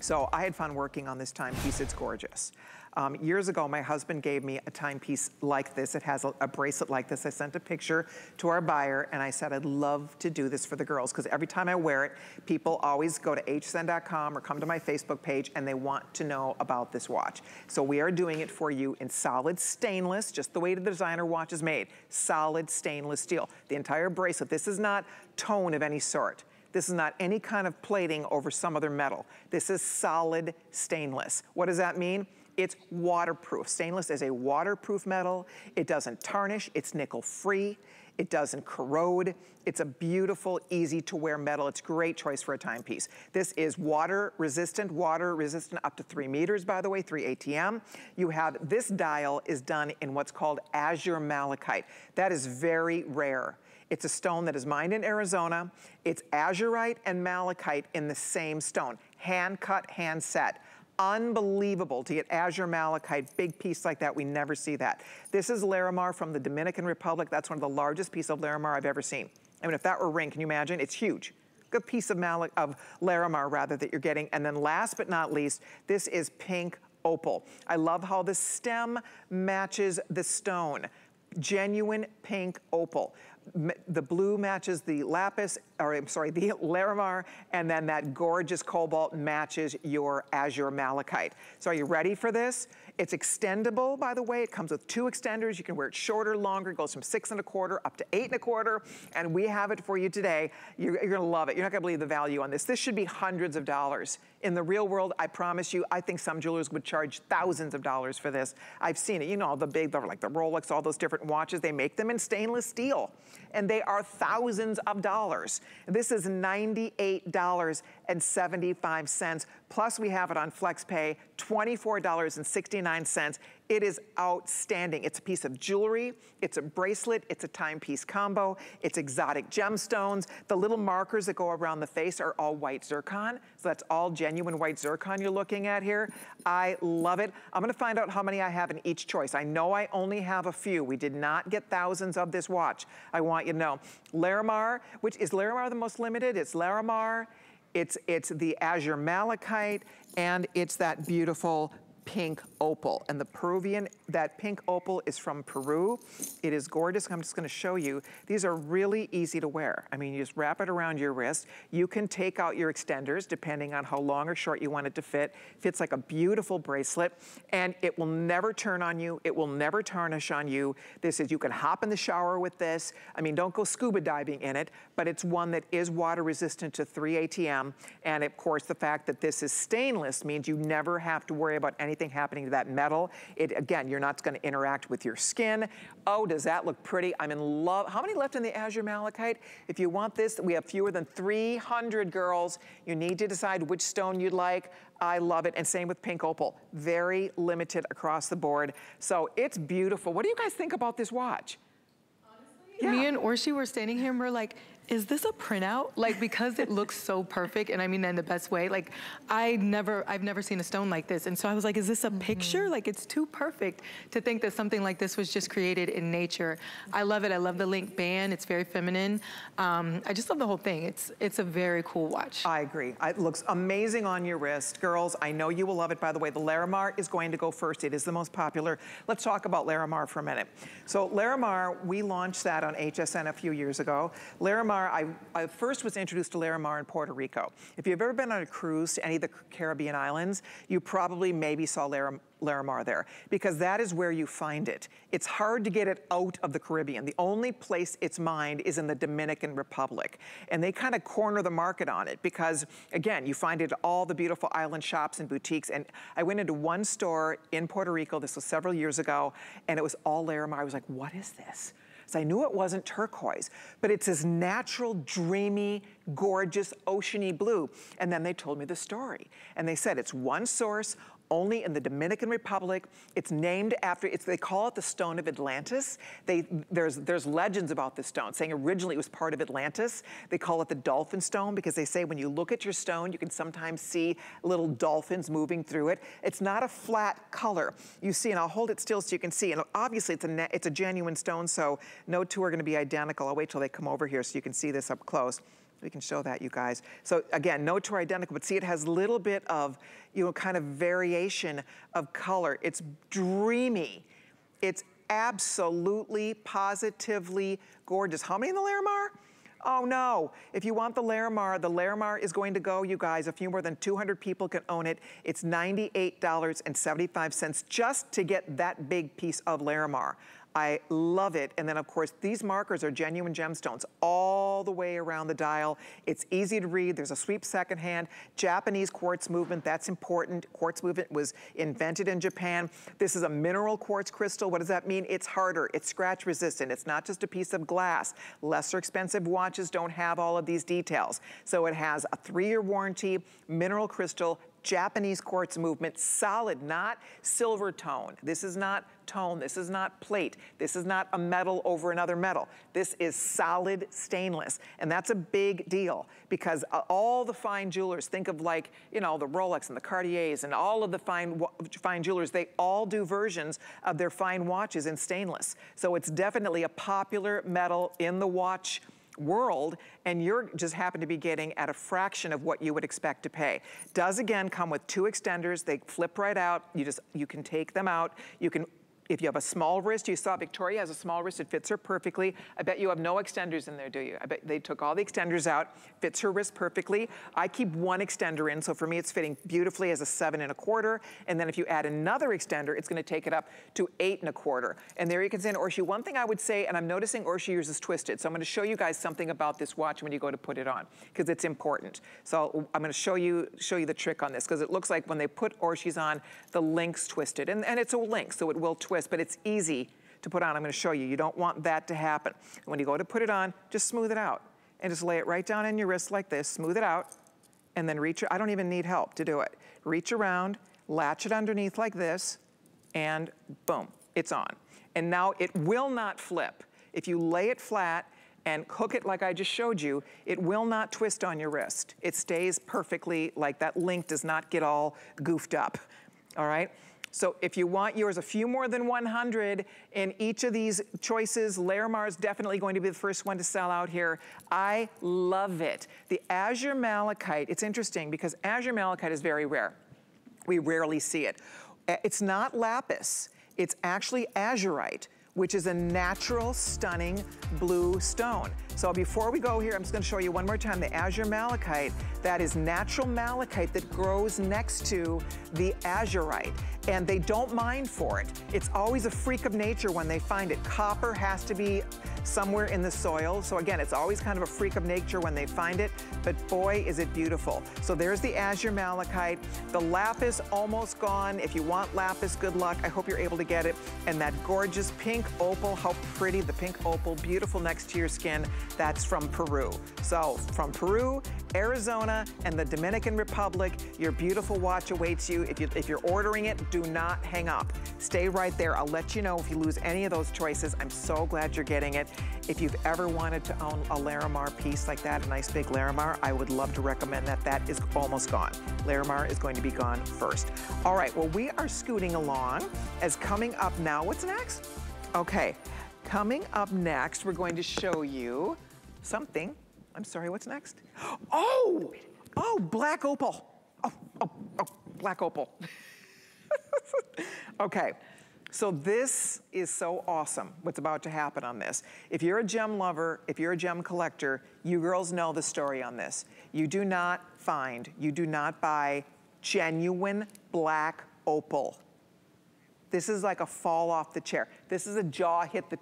So I had fun working on this timepiece. It's gorgeous. Um, years ago, my husband gave me a timepiece like this. It has a, a, bracelet like this. I sent a picture to our buyer and I said, I'd love to do this for the girls because every time I wear it, people always go to hsn.com or come to my Facebook page and they want to know about this watch. So we are doing it for you in solid stainless, just the way the designer watch is made. Solid stainless steel. The entire bracelet. This is not tone of any sort. This is not any kind of plating over some other metal. This is solid stainless. What does that mean? It's waterproof. Stainless is a waterproof metal. It doesn't tarnish. It's nickel free. It doesn't corrode. It's a beautiful, easy to wear metal. It's a great choice for a timepiece. This is water resistant, water resistant up to three meters, by the way, three ATM. You have, this dial is done in what's called azure malachite. That is very rare. It's a stone that is mined in Arizona. It's azurite and malachite in the same stone. Hand cut, hand set unbelievable to get azure malachite, big piece like that. We never see that. This is Larimar from the Dominican Republic. That's one of the largest pieces of Larimar I've ever seen. I mean, if that were ring, can you imagine? It's huge. Good piece of, Mal of Larimar, rather, that you're getting. And then last but not least, this is pink opal. I love how the stem matches the stone. Genuine pink opal the blue matches the lapis, or I'm sorry, the [LAUGHS] Larimar, and then that gorgeous cobalt matches your azure malachite. So are you ready for this? It's extendable, by the way. It comes with two extenders. You can wear it shorter, longer. It goes from six and a quarter up to eight and a quarter. And we have it for you today. You're, you're gonna love it. You're not gonna believe the value on this. This should be hundreds of dollars. In the real world, I promise you, I think some jewelers would charge thousands of dollars for this. I've seen it. You know, the big, like the Rolex, all those different watches, they make them in stainless steel. And they are thousands of dollars. This is $98.75 Plus we have it on FlexPay, $24.69. It is outstanding. It's a piece of jewelry, it's a bracelet, it's a timepiece combo, it's exotic gemstones. The little markers that go around the face are all white zircon. So that's all genuine white zircon you're looking at here. I love it. I'm gonna find out how many I have in each choice. I know I only have a few. We did not get thousands of this watch. I want you to know. Larimar, which is Larimar the most limited? It's Larimar, it's, it's the azure malachite, and it's that beautiful pink opal. And the Peruvian, that pink opal is from Peru. It is gorgeous. I'm just gonna show you. These are really easy to wear. I mean, you just wrap it around your wrist. You can take out your extenders depending on how long or short you want it to fit. Fits like a beautiful bracelet and it will never turn on you. It will never tarnish on you. This is, you can hop in the shower with this. I mean, don't go scuba diving in it, but it's one that is water resistant to 3 ATM. And of course, the fact that this is stainless means you never have to worry about anything happening to that metal. It, again, you're not gonna interact with your skin. Oh, does that look pretty? I'm in love. How many left in the Azure Malachite? If you want this, we have fewer than 300 girls. You need to decide which stone you'd like. I love it. And same with pink opal. Very limited across the board. So it's beautiful. What do you guys think about this watch? Yeah. Me and Orshi were standing here and we're like, is this a printout? Like, because it looks so perfect, and I mean that in the best way, like, I never, I've never seen a stone like this. And so I was like, is this a picture? Mm -hmm. Like, it's too perfect to think that something like this was just created in nature. I love it. I love the link band. It's very feminine. Um, I just love the whole thing. It's, it's a very cool watch. I agree. It looks amazing on your wrist. Girls, I know you will love it. By the way, the Larimar is going to go first. It is the most popular. Let's talk about Larimar for a minute. So Larimar, we launched that on HSN a few years ago. Larimar I, I, first was introduced to Larimar in Puerto Rico. If you've ever been on a cruise to any of the Caribbean islands, you probably maybe saw Larim Larimar there because that is where you find it. It's hard to get it out of the Caribbean. The only place it's mined is in the Dominican Republic. And they kind of corner the market on it because, again, you find it at all the beautiful island shops and boutiques. And I went into one store in Puerto Rico, this was several years ago, and it was all Larimar. I was like, what is this? So I knew it wasn't turquoise, but it's this natural, dreamy, gorgeous, oceany blue. And then they told me the story. And they said it's one source, only in the Dominican Republic. It's named after, it's, they call it the Stone of Atlantis. They, there's, there's legends about this stone, saying originally it was part of Atlantis. They call it the Dolphin Stone because they say when you look at your stone, you can sometimes see little dolphins moving through it. It's not a flat color. You see, and I'll hold it still so you can see, and obviously it's a, it's a genuine stone, so no two are gonna be identical. I'll wait till they come over here so you can see this up close. We can show that, you guys. So again, no two are identical, but see it has a little bit of, you know, kind of variation of color. It's dreamy. It's absolutely, positively gorgeous. How many in the Larimar? Oh no, if you want the Larimar, the Larimar is going to go, you guys, a few more than 200 people can own it. It's $98.75 just to get that big piece of Larimar. I love it. And then of course, these markers are genuine gemstones all the way around the dial. It's easy to read. There's a sweep second hand. Japanese quartz movement, that's important. Quartz movement was invented in Japan. This is a mineral quartz crystal. What does that mean? It's harder, it's scratch resistant. It's not just a piece of glass. Lesser expensive watches don't have all of these details. So it has a three-year warranty, mineral crystal, Japanese quartz movement, solid, not silver tone. This is not tone, this is not plate, this is not a metal over another metal. This is solid stainless, and that's a big deal because uh, all the fine jewelers, think of like, you know, the Rolex and the Cartiers and all of the fine, fine jewelers, they all do versions of their fine watches in stainless. So it's definitely a popular metal in the watch world and you're just happen to be getting at a fraction of what you would expect to pay. Does again come with two extenders. They flip right out. You just, you can take them out. You can if you have a small wrist, you saw Victoria has a small wrist, it fits her perfectly. I bet you have no extenders in there, do you? I bet they took all the extenders out, fits her wrist perfectly. I keep one extender in, so for me it's fitting beautifully as a seven and a quarter. And then if you add another extender, it's gonna take it up to eight and a quarter. And there you can see an Orshi. One thing I would say, and I'm noticing Orshi yours is twisted, so I'm gonna show you guys something about this watch when you go to put it on, because it's important. So I'm gonna show you, show you the trick on this, because it looks like when they put Orshis on, the link's twisted. And, and it's a link, so it will twist twist, but it's easy to put on. I'm gonna show you. You don't want that to happen. When you go to put it on, just smooth it out and just lay it right down in your wrist like this, smooth it out, and then reach, I don't even need help to do it. Reach around, latch it underneath like this, and boom, it's on. And now it will not flip. If you lay it flat and hook it like I just showed you, it will not twist on your wrist. It stays perfectly like that link does not get all goofed up, all right? So if you want yours a few more than 100 in each of these choices, Larimar is definitely going to be the first one to sell out here. I love it. The Azure Malachite, it's interesting because Azure Malachite is very rare. We rarely see it. Uh, it's not lapis, it's actually azurite which is a natural, stunning blue stone. So before we go here, I'm just gonna show you one more time the Azure Malachite. That is natural malachite that grows next to the azurite. And they don't mine for it. It's always a freak of nature when they find it. Copper has to be somewhere in the soil. So again, it's always kind of a freak of nature when they find it, but boy, is it beautiful. So there's the azure malachite. The lapis almost gone. If you want lapis, good luck. I hope you're able to get it. And that gorgeous pink opal, how pretty, the pink opal, beautiful next to your skin. That's from Peru. So from Peru, Arizona, and the Dominican Republic, your beautiful watch awaits you. If, you. if you're ordering it, do not hang up. Stay right there. I'll let you know if you lose any of those choices. I'm so glad you're getting it. If you've ever wanted to own a Larimar piece like that, a nice big Larimar, I would love to recommend that. That is almost gone. Larimar is going to be gone first. All right, well, we are scooting along as coming up now. What's next? Okay, coming up next, we're going to show you something. I'm sorry, what's next? Oh, oh, black opal. Oh, oh, oh, black opal. [LAUGHS] okay. So this is so awesome, what's about to happen on this. If you're a gem lover, if you're a gem collector, you girls know the story on this. You do not find, you do not buy genuine black opal. This is like a fall off the chair. This is a jaw hit the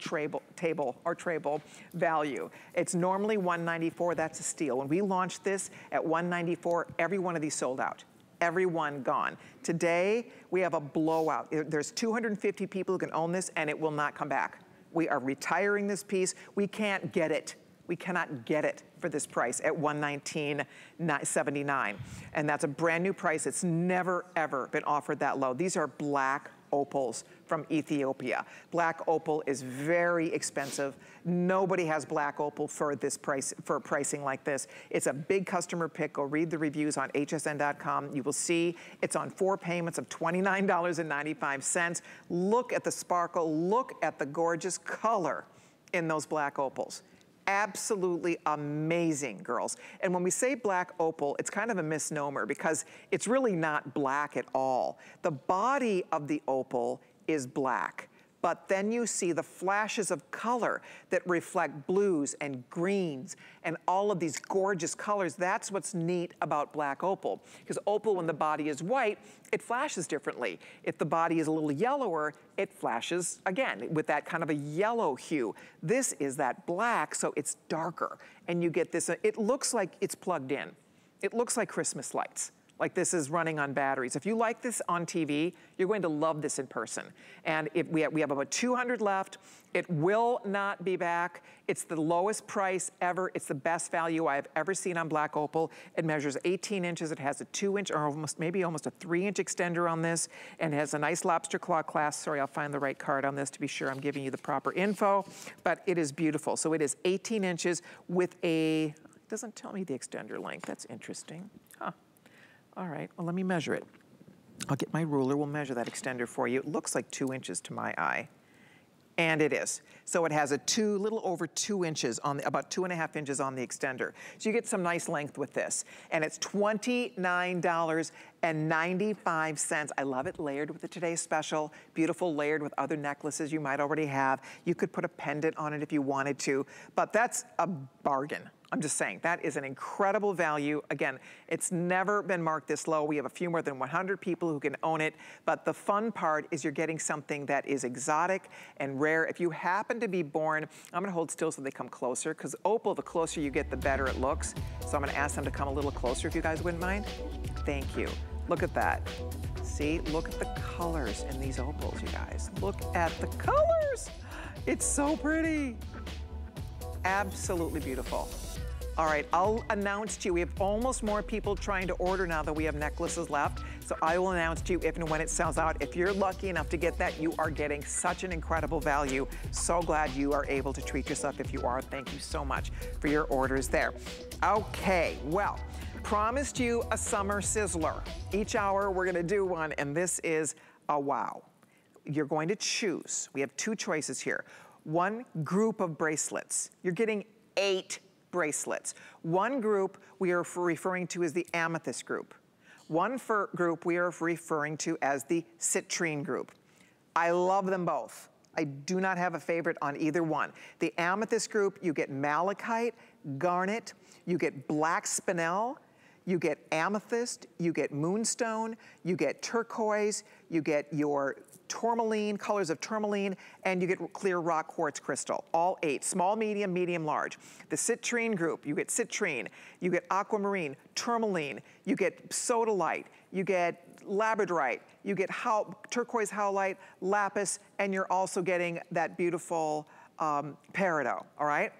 table or table value. It's normally 194, that's a steal. When we launched this at 194, every one of these sold out everyone gone. Today, we have a blowout. There's 250 people who can own this and it will not come back. We are retiring this piece. We can't get it. We cannot get it for this price at 119.79. And that's a brand new price. It's never, ever been offered that low. These are black opals from Ethiopia. Black opal is very expensive. Nobody has black opal for this price, for pricing like this. It's a big customer pick. Go read the reviews on hsn.com. You will see it's on four payments of $29.95. Look at the sparkle. Look at the gorgeous color in those black opals absolutely amazing, girls. And when we say black opal, it's kind of a misnomer because it's really not black at all. The body of the opal is black but then you see the flashes of color that reflect blues and greens and all of these gorgeous colors. That's what's neat about black opal. Because opal, when the body is white, it flashes differently. If the body is a little yellower, it flashes again with that kind of a yellow hue. This is that black, so it's darker. And you get this, uh, it looks like it's plugged in. It looks like Christmas lights like this is running on batteries. If you like this on TV, you're going to love this in person. And if we, have, we have about 200 left. It will not be back. It's the lowest price ever. It's the best value I have ever seen on Black Opal. It measures 18 inches. It has a two inch or almost maybe almost a three inch extender on this and has a nice lobster claw clasp. Sorry, I'll find the right card on this to be sure I'm giving you the proper info, but it is beautiful. So it is 18 inches with a, doesn't tell me the extender length. That's interesting. Huh. All right, well, let me measure it. I'll get my ruler, we'll measure that extender for you. It looks like two inches to my eye. And it is. So it has a two, little over two inches on the, about two and a half inches on the extender. So you get some nice length with this. And it's $29.95. I love it layered with the today's special. Beautiful layered with other necklaces you might already have. You could put a pendant on it if you wanted to, but that's a bargain. I'm just saying, that is an incredible value. Again, it's never been marked this low. We have a few more than 100 people who can own it, but the fun part is you're getting something that is exotic and rare. If you happen to be born, I'm gonna hold still so they come closer, because opal, the closer you get, the better it looks. So I'm gonna ask them to come a little closer if you guys wouldn't mind. Thank you. Look at that. See, look at the colors in these opals, you guys. Look at the colors. It's so pretty. Absolutely beautiful. All right, I'll announce to you, we have almost more people trying to order now that we have necklaces left. So I will announce to you if and when it sells out. If you're lucky enough to get that, you are getting such an incredible value. So glad you are able to treat yourself if you are. Thank you so much for your orders there. Okay, well, promised you a summer sizzler. Each hour we're gonna do one, and this is a wow. You're going to choose, we have two choices here. One group of bracelets. You're getting eight bracelets. One group we are referring to as the amethyst group. One group we are referring to as the citrine group. I love them both. I do not have a favorite on either one. The amethyst group, you get malachite, garnet, you get black spinel, you get amethyst, you get moonstone, you get turquoise, you get your tourmaline, colors of tourmaline, and you get clear rock quartz crystal. All eight, small, medium, medium, large. The citrine group, you get citrine, you get aquamarine, tourmaline, you get sodalite, you get labradorite, you get how, turquoise howlite, lapis, and you're also getting that beautiful um, peridot, all right?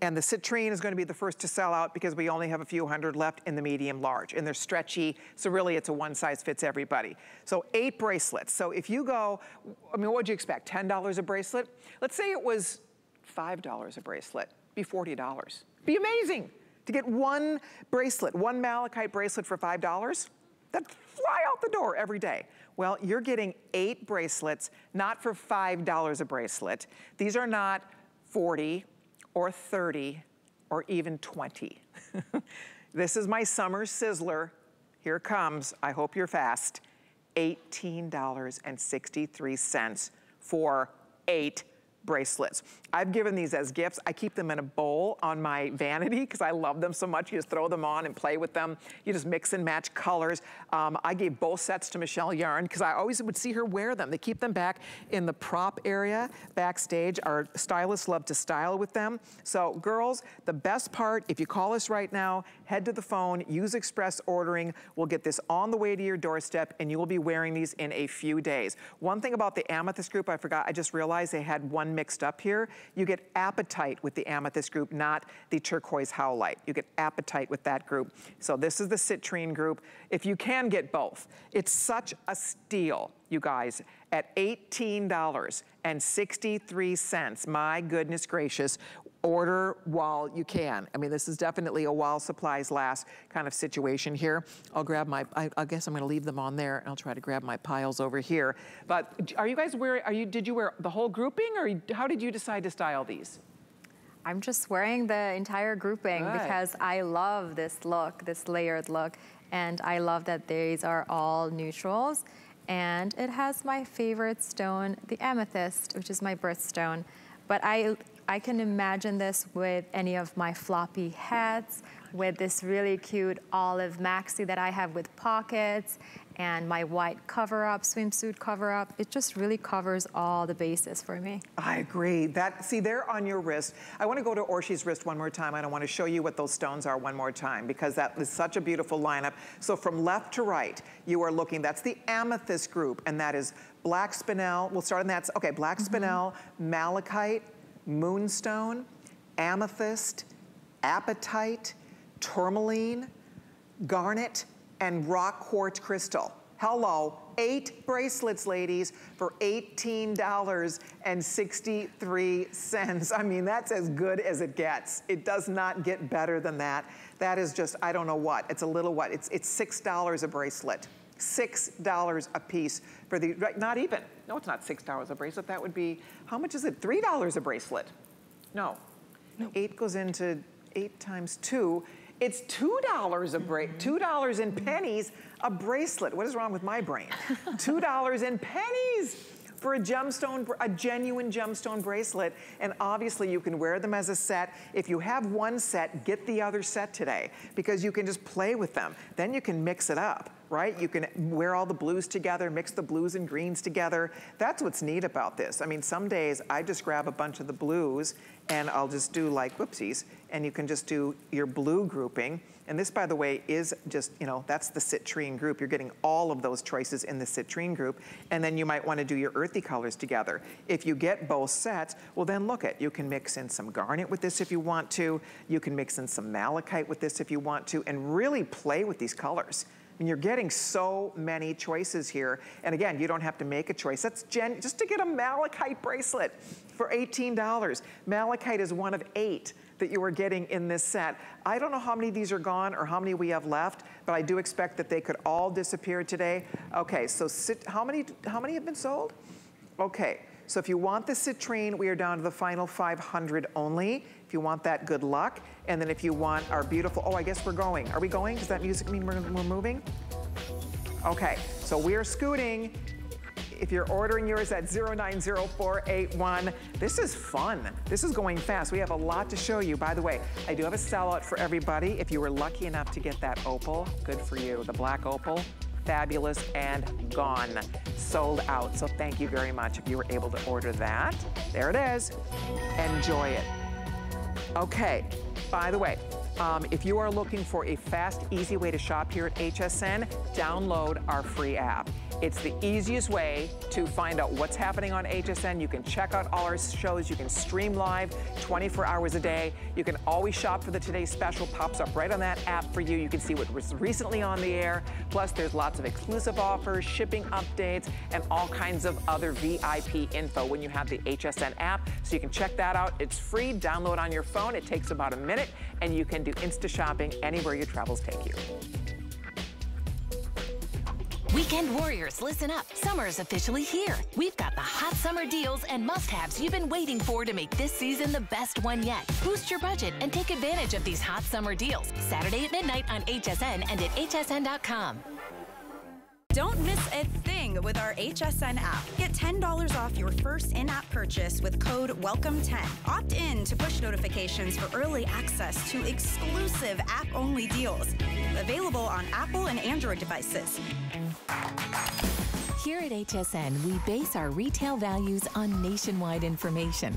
And the citrine is gonna be the first to sell out because we only have a few hundred left in the medium large and they're stretchy. So really it's a one size fits everybody. So eight bracelets. So if you go, I mean, what would you expect? $10 a bracelet? Let's say it was $5 a bracelet, be $40. Be amazing to get one bracelet, one malachite bracelet for $5. That fly out the door every day. Well, you're getting eight bracelets, not for $5 a bracelet. These are not 40 or 30 or even 20. [LAUGHS] this is my summer sizzler. Here comes. I hope you're fast. $18.63 for eight bracelets. I've given these as gifts. I keep them in a bowl on my vanity because I love them so much. You just throw them on and play with them. You just mix and match colors. Um, I gave both sets to Michelle Yarn because I always would see her wear them. They keep them back in the prop area backstage. Our stylists love to style with them. So girls, the best part, if you call us right now, head to the phone, use express ordering. We'll get this on the way to your doorstep and you will be wearing these in a few days. One thing about the Amethyst group, I forgot, I just realized they had one mixed up here. You get apatite with the amethyst group, not the turquoise howlite. You get apatite with that group. So this is the citrine group. If you can get both, it's such a steal, you guys, at $18.63. My goodness gracious order while you can. I mean, this is definitely a while supplies last kind of situation here. I'll grab my, I, I, guess I'm gonna leave them on there and I'll try to grab my piles over here. But are you guys wearing, are you, did you wear the whole grouping or how did you decide to style these? I'm just wearing the entire grouping Good. because I love this look, this layered look. And I love that these are all neutrals. And it has my favorite stone, the amethyst, which is my birthstone. But I I can imagine this with any of my floppy hats, with this really cute olive maxi that I have with pockets, and my white cover-up, swimsuit cover-up. It just really covers all the bases for me. I agree. That See, they're on your wrist. I want to go to Orshi's wrist one more time. and I want to show you what those stones are one more time because that is such a beautiful lineup. So from left to right, you are looking, that's the amethyst group, and that is black spinel. We'll start on that. Okay, black mm -hmm. spinel, malachite, moonstone, amethyst, apatite, tourmaline, garnet, and rock quartz crystal. Hello, eight bracelets, ladies, for $18.63. I mean, that's as good as it gets. It does not get better than that. That is just, I don't know what. It's a little what? It's, it's $6 a bracelet. $6 a piece for the, right, not even, no, it's not $6 a bracelet. That would be, how much is it? $3 a bracelet. No, no. eight goes into eight times two. It's $2 a bracelet, $2 in pennies a bracelet. What is wrong with my brain? [LAUGHS] $2 in pennies for a gemstone, a genuine gemstone bracelet. And obviously you can wear them as a set. If you have one set, get the other set today because you can just play with them. Then you can mix it up right? You can wear all the blues together, mix the blues and greens together. That's what's neat about this. I mean, some days I just grab a bunch of the blues and I'll just do like whoopsies, and you can just do your blue grouping. And this, by the way, is just, you know, that's the citrine group. You're getting all of those choices in the citrine group. And then you might wanna do your earthy colors together. If you get both sets, well then look at, you can mix in some garnet with this if you want to. You can mix in some malachite with this if you want to, and really play with these colors. You're getting so many choices here. And again, you don't have to make a choice. That's just to get a malachite bracelet for $18. Malachite is one of eight that you are getting in this set. I don't know how many of these are gone or how many we have left, but I do expect that they could all disappear today. Okay, so sit, how many how many have been sold? Okay, so if you want the citrine, we are down to the final 500 only. If you want that, good luck. And then if you want our beautiful, oh, I guess we're going. Are we going? Does that music mean we're, we're moving? Okay, so we are scooting if you're ordering yours at 090481. This is fun. This is going fast. We have a lot to show you. By the way, I do have a sellout for everybody. If you were lucky enough to get that opal, good for you. The black opal, fabulous and gone. Sold out. So thank you very much if you were able to order that. There it is. Enjoy it. Okay, by the way, um, if you are looking for a fast, easy way to shop here at HSN, download our free app. It's the easiest way to find out what's happening on HSN. You can check out all our shows. You can stream live 24 hours a day. You can always shop for the Today's Special. Pops up right on that app for you. You can see what was recently on the air. Plus, there's lots of exclusive offers, shipping updates, and all kinds of other VIP info when you have the HSN app. So you can check that out. It's free. Download on your phone. It takes about a minute, and you can do Insta shopping anywhere your travels take you. Weekend warriors, listen up. Summer is officially here. We've got the hot summer deals and must-haves you've been waiting for to make this season the best one yet. Boost your budget and take advantage of these hot summer deals. Saturday at midnight on HSN and at hsn.com. Don't miss a thing with our HSN app. Get $10 off your first in-app purchase with code WELCOME10. Opt in to push notifications for early access to exclusive app-only deals. Available on Apple and Android devices. Here at HSN, we base our retail values on nationwide information.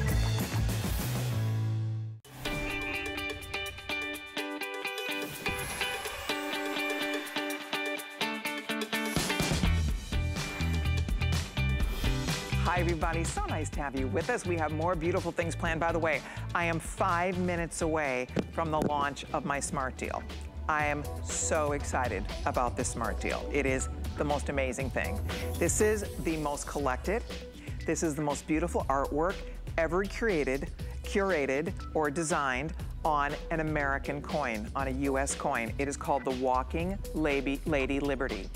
Everybody. So nice to have you with us. We have more beautiful things planned. By the way, I am five minutes away from the launch of my smart deal. I am so excited about this smart deal. It is the most amazing thing. This is the most collected. This is the most beautiful artwork ever created, curated, or designed on an American coin, on a US coin. It is called the Walking Lady, Liberty.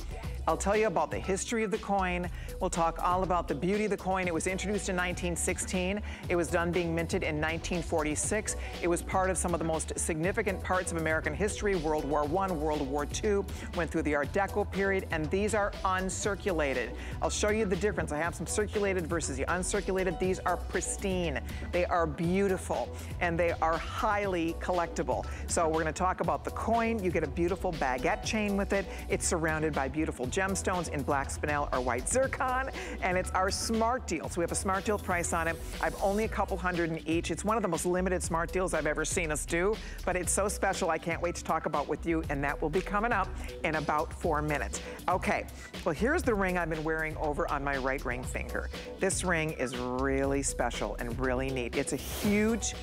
I'll tell you about the history of the coin. We'll talk all about the beauty of the coin. It was introduced in 1916. It was done being minted in 1946. It was part of some of the most significant parts of American history, World War I, World War II, went through the Art Deco period, and these are uncirculated. I'll show you the difference. I have some circulated versus the uncirculated. These are pristine. They are beautiful, and they are highly collectible. So we're gonna talk about the coin. You get a beautiful baguette chain with it. It's surrounded by beautiful gemstones in black spinel or white zircon, and it's our smart deal. So we have a smart deal price on it. I've only a couple hundred in each. It's one of the most limited smart deals I've ever seen us do, but it's so special I can't wait to talk about with you, and that will be coming up in about four minutes. Okay, well here's the ring I've been wearing over on my right ring finger. This ring is really special and really neat. It's a huge,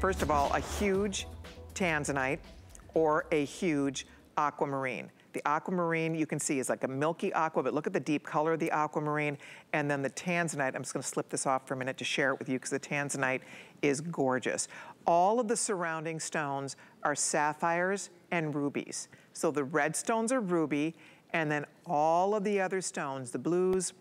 first of all, a huge tanzanite or a huge aquamarine. The aquamarine you can see is like a milky aqua, but look at the deep color of the aquamarine. And then the tanzanite, I'm just gonna slip this off for a minute to share it with you because the tanzanite is gorgeous. All of the surrounding stones are sapphires and rubies. So the red stones are ruby, and then all of the other stones, the blues,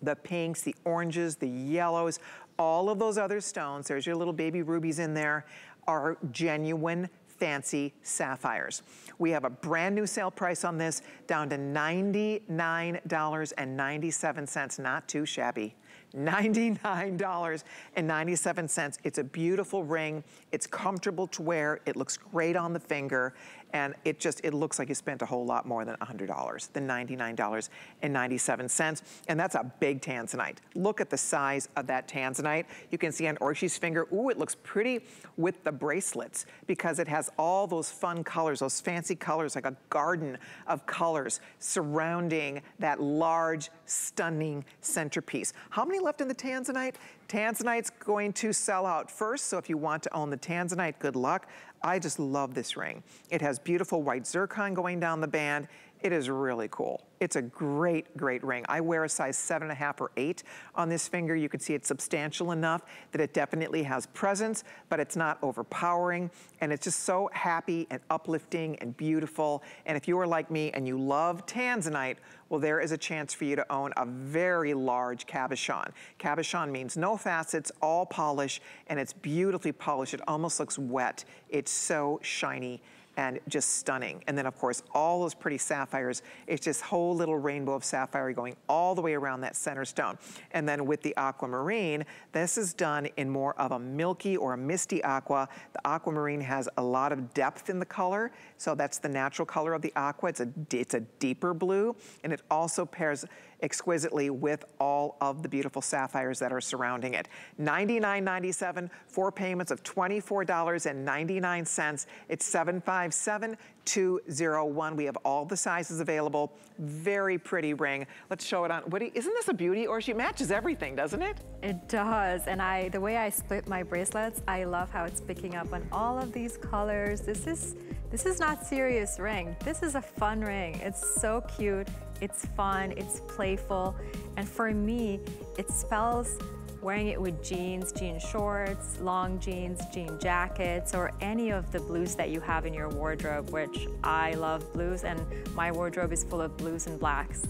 the pinks, the oranges, the yellows, all of those other stones, there's your little baby rubies in there, are genuine fancy sapphires. We have a brand new sale price on this down to $99.97, not too shabby. $99.97. It's a beautiful ring. It's comfortable to wear. It looks great on the finger. And it just, it looks like you spent a whole lot more than $100, than $99.97. And that's a big tanzanite. Look at the size of that tanzanite. You can see on Orshi's finger, ooh, it looks pretty with the bracelets because it has all those fun colors, those fancy colors, like a garden of colors surrounding that large, stunning centerpiece. How many left in the tanzanite? Tanzanite's going to sell out first, so if you want to own the tanzanite, good luck. I just love this ring. It has beautiful white zircon going down the band. It is really cool. It's a great, great ring. I wear a size seven and a half or eight on this finger. You can see it's substantial enough that it definitely has presence, but it's not overpowering. And it's just so happy and uplifting and beautiful. And if you are like me and you love tanzanite, well, there is a chance for you to own a very large cabochon. Cabochon means no facets, all polish, and it's beautifully polished. It almost looks wet. It's so shiny and just stunning. And then of course, all those pretty sapphires, it's this whole little rainbow of sapphire going all the way around that center stone. And then with the aquamarine, this is done in more of a milky or a misty aqua. The aquamarine has a lot of depth in the color, so that's the natural color of the aqua. It's a, it's a deeper blue, and it also pairs exquisitely with all of the beautiful sapphires that are surrounding it. $99.97, four payments of $24.99. It's 757-201. We have all the sizes available. Very pretty ring. Let's show it on. What you, isn't this a beauty? Orshi matches everything, doesn't it? It does. And I, the way I split my bracelets, I love how it's picking up on all of these colors. This is, this is not serious ring. This is a fun ring. It's so cute. It's fun, it's playful, and for me, it spells wearing it with jeans, jean shorts, long jeans, jean jackets, or any of the blues that you have in your wardrobe, which I love blues, and my wardrobe is full of blues and blacks.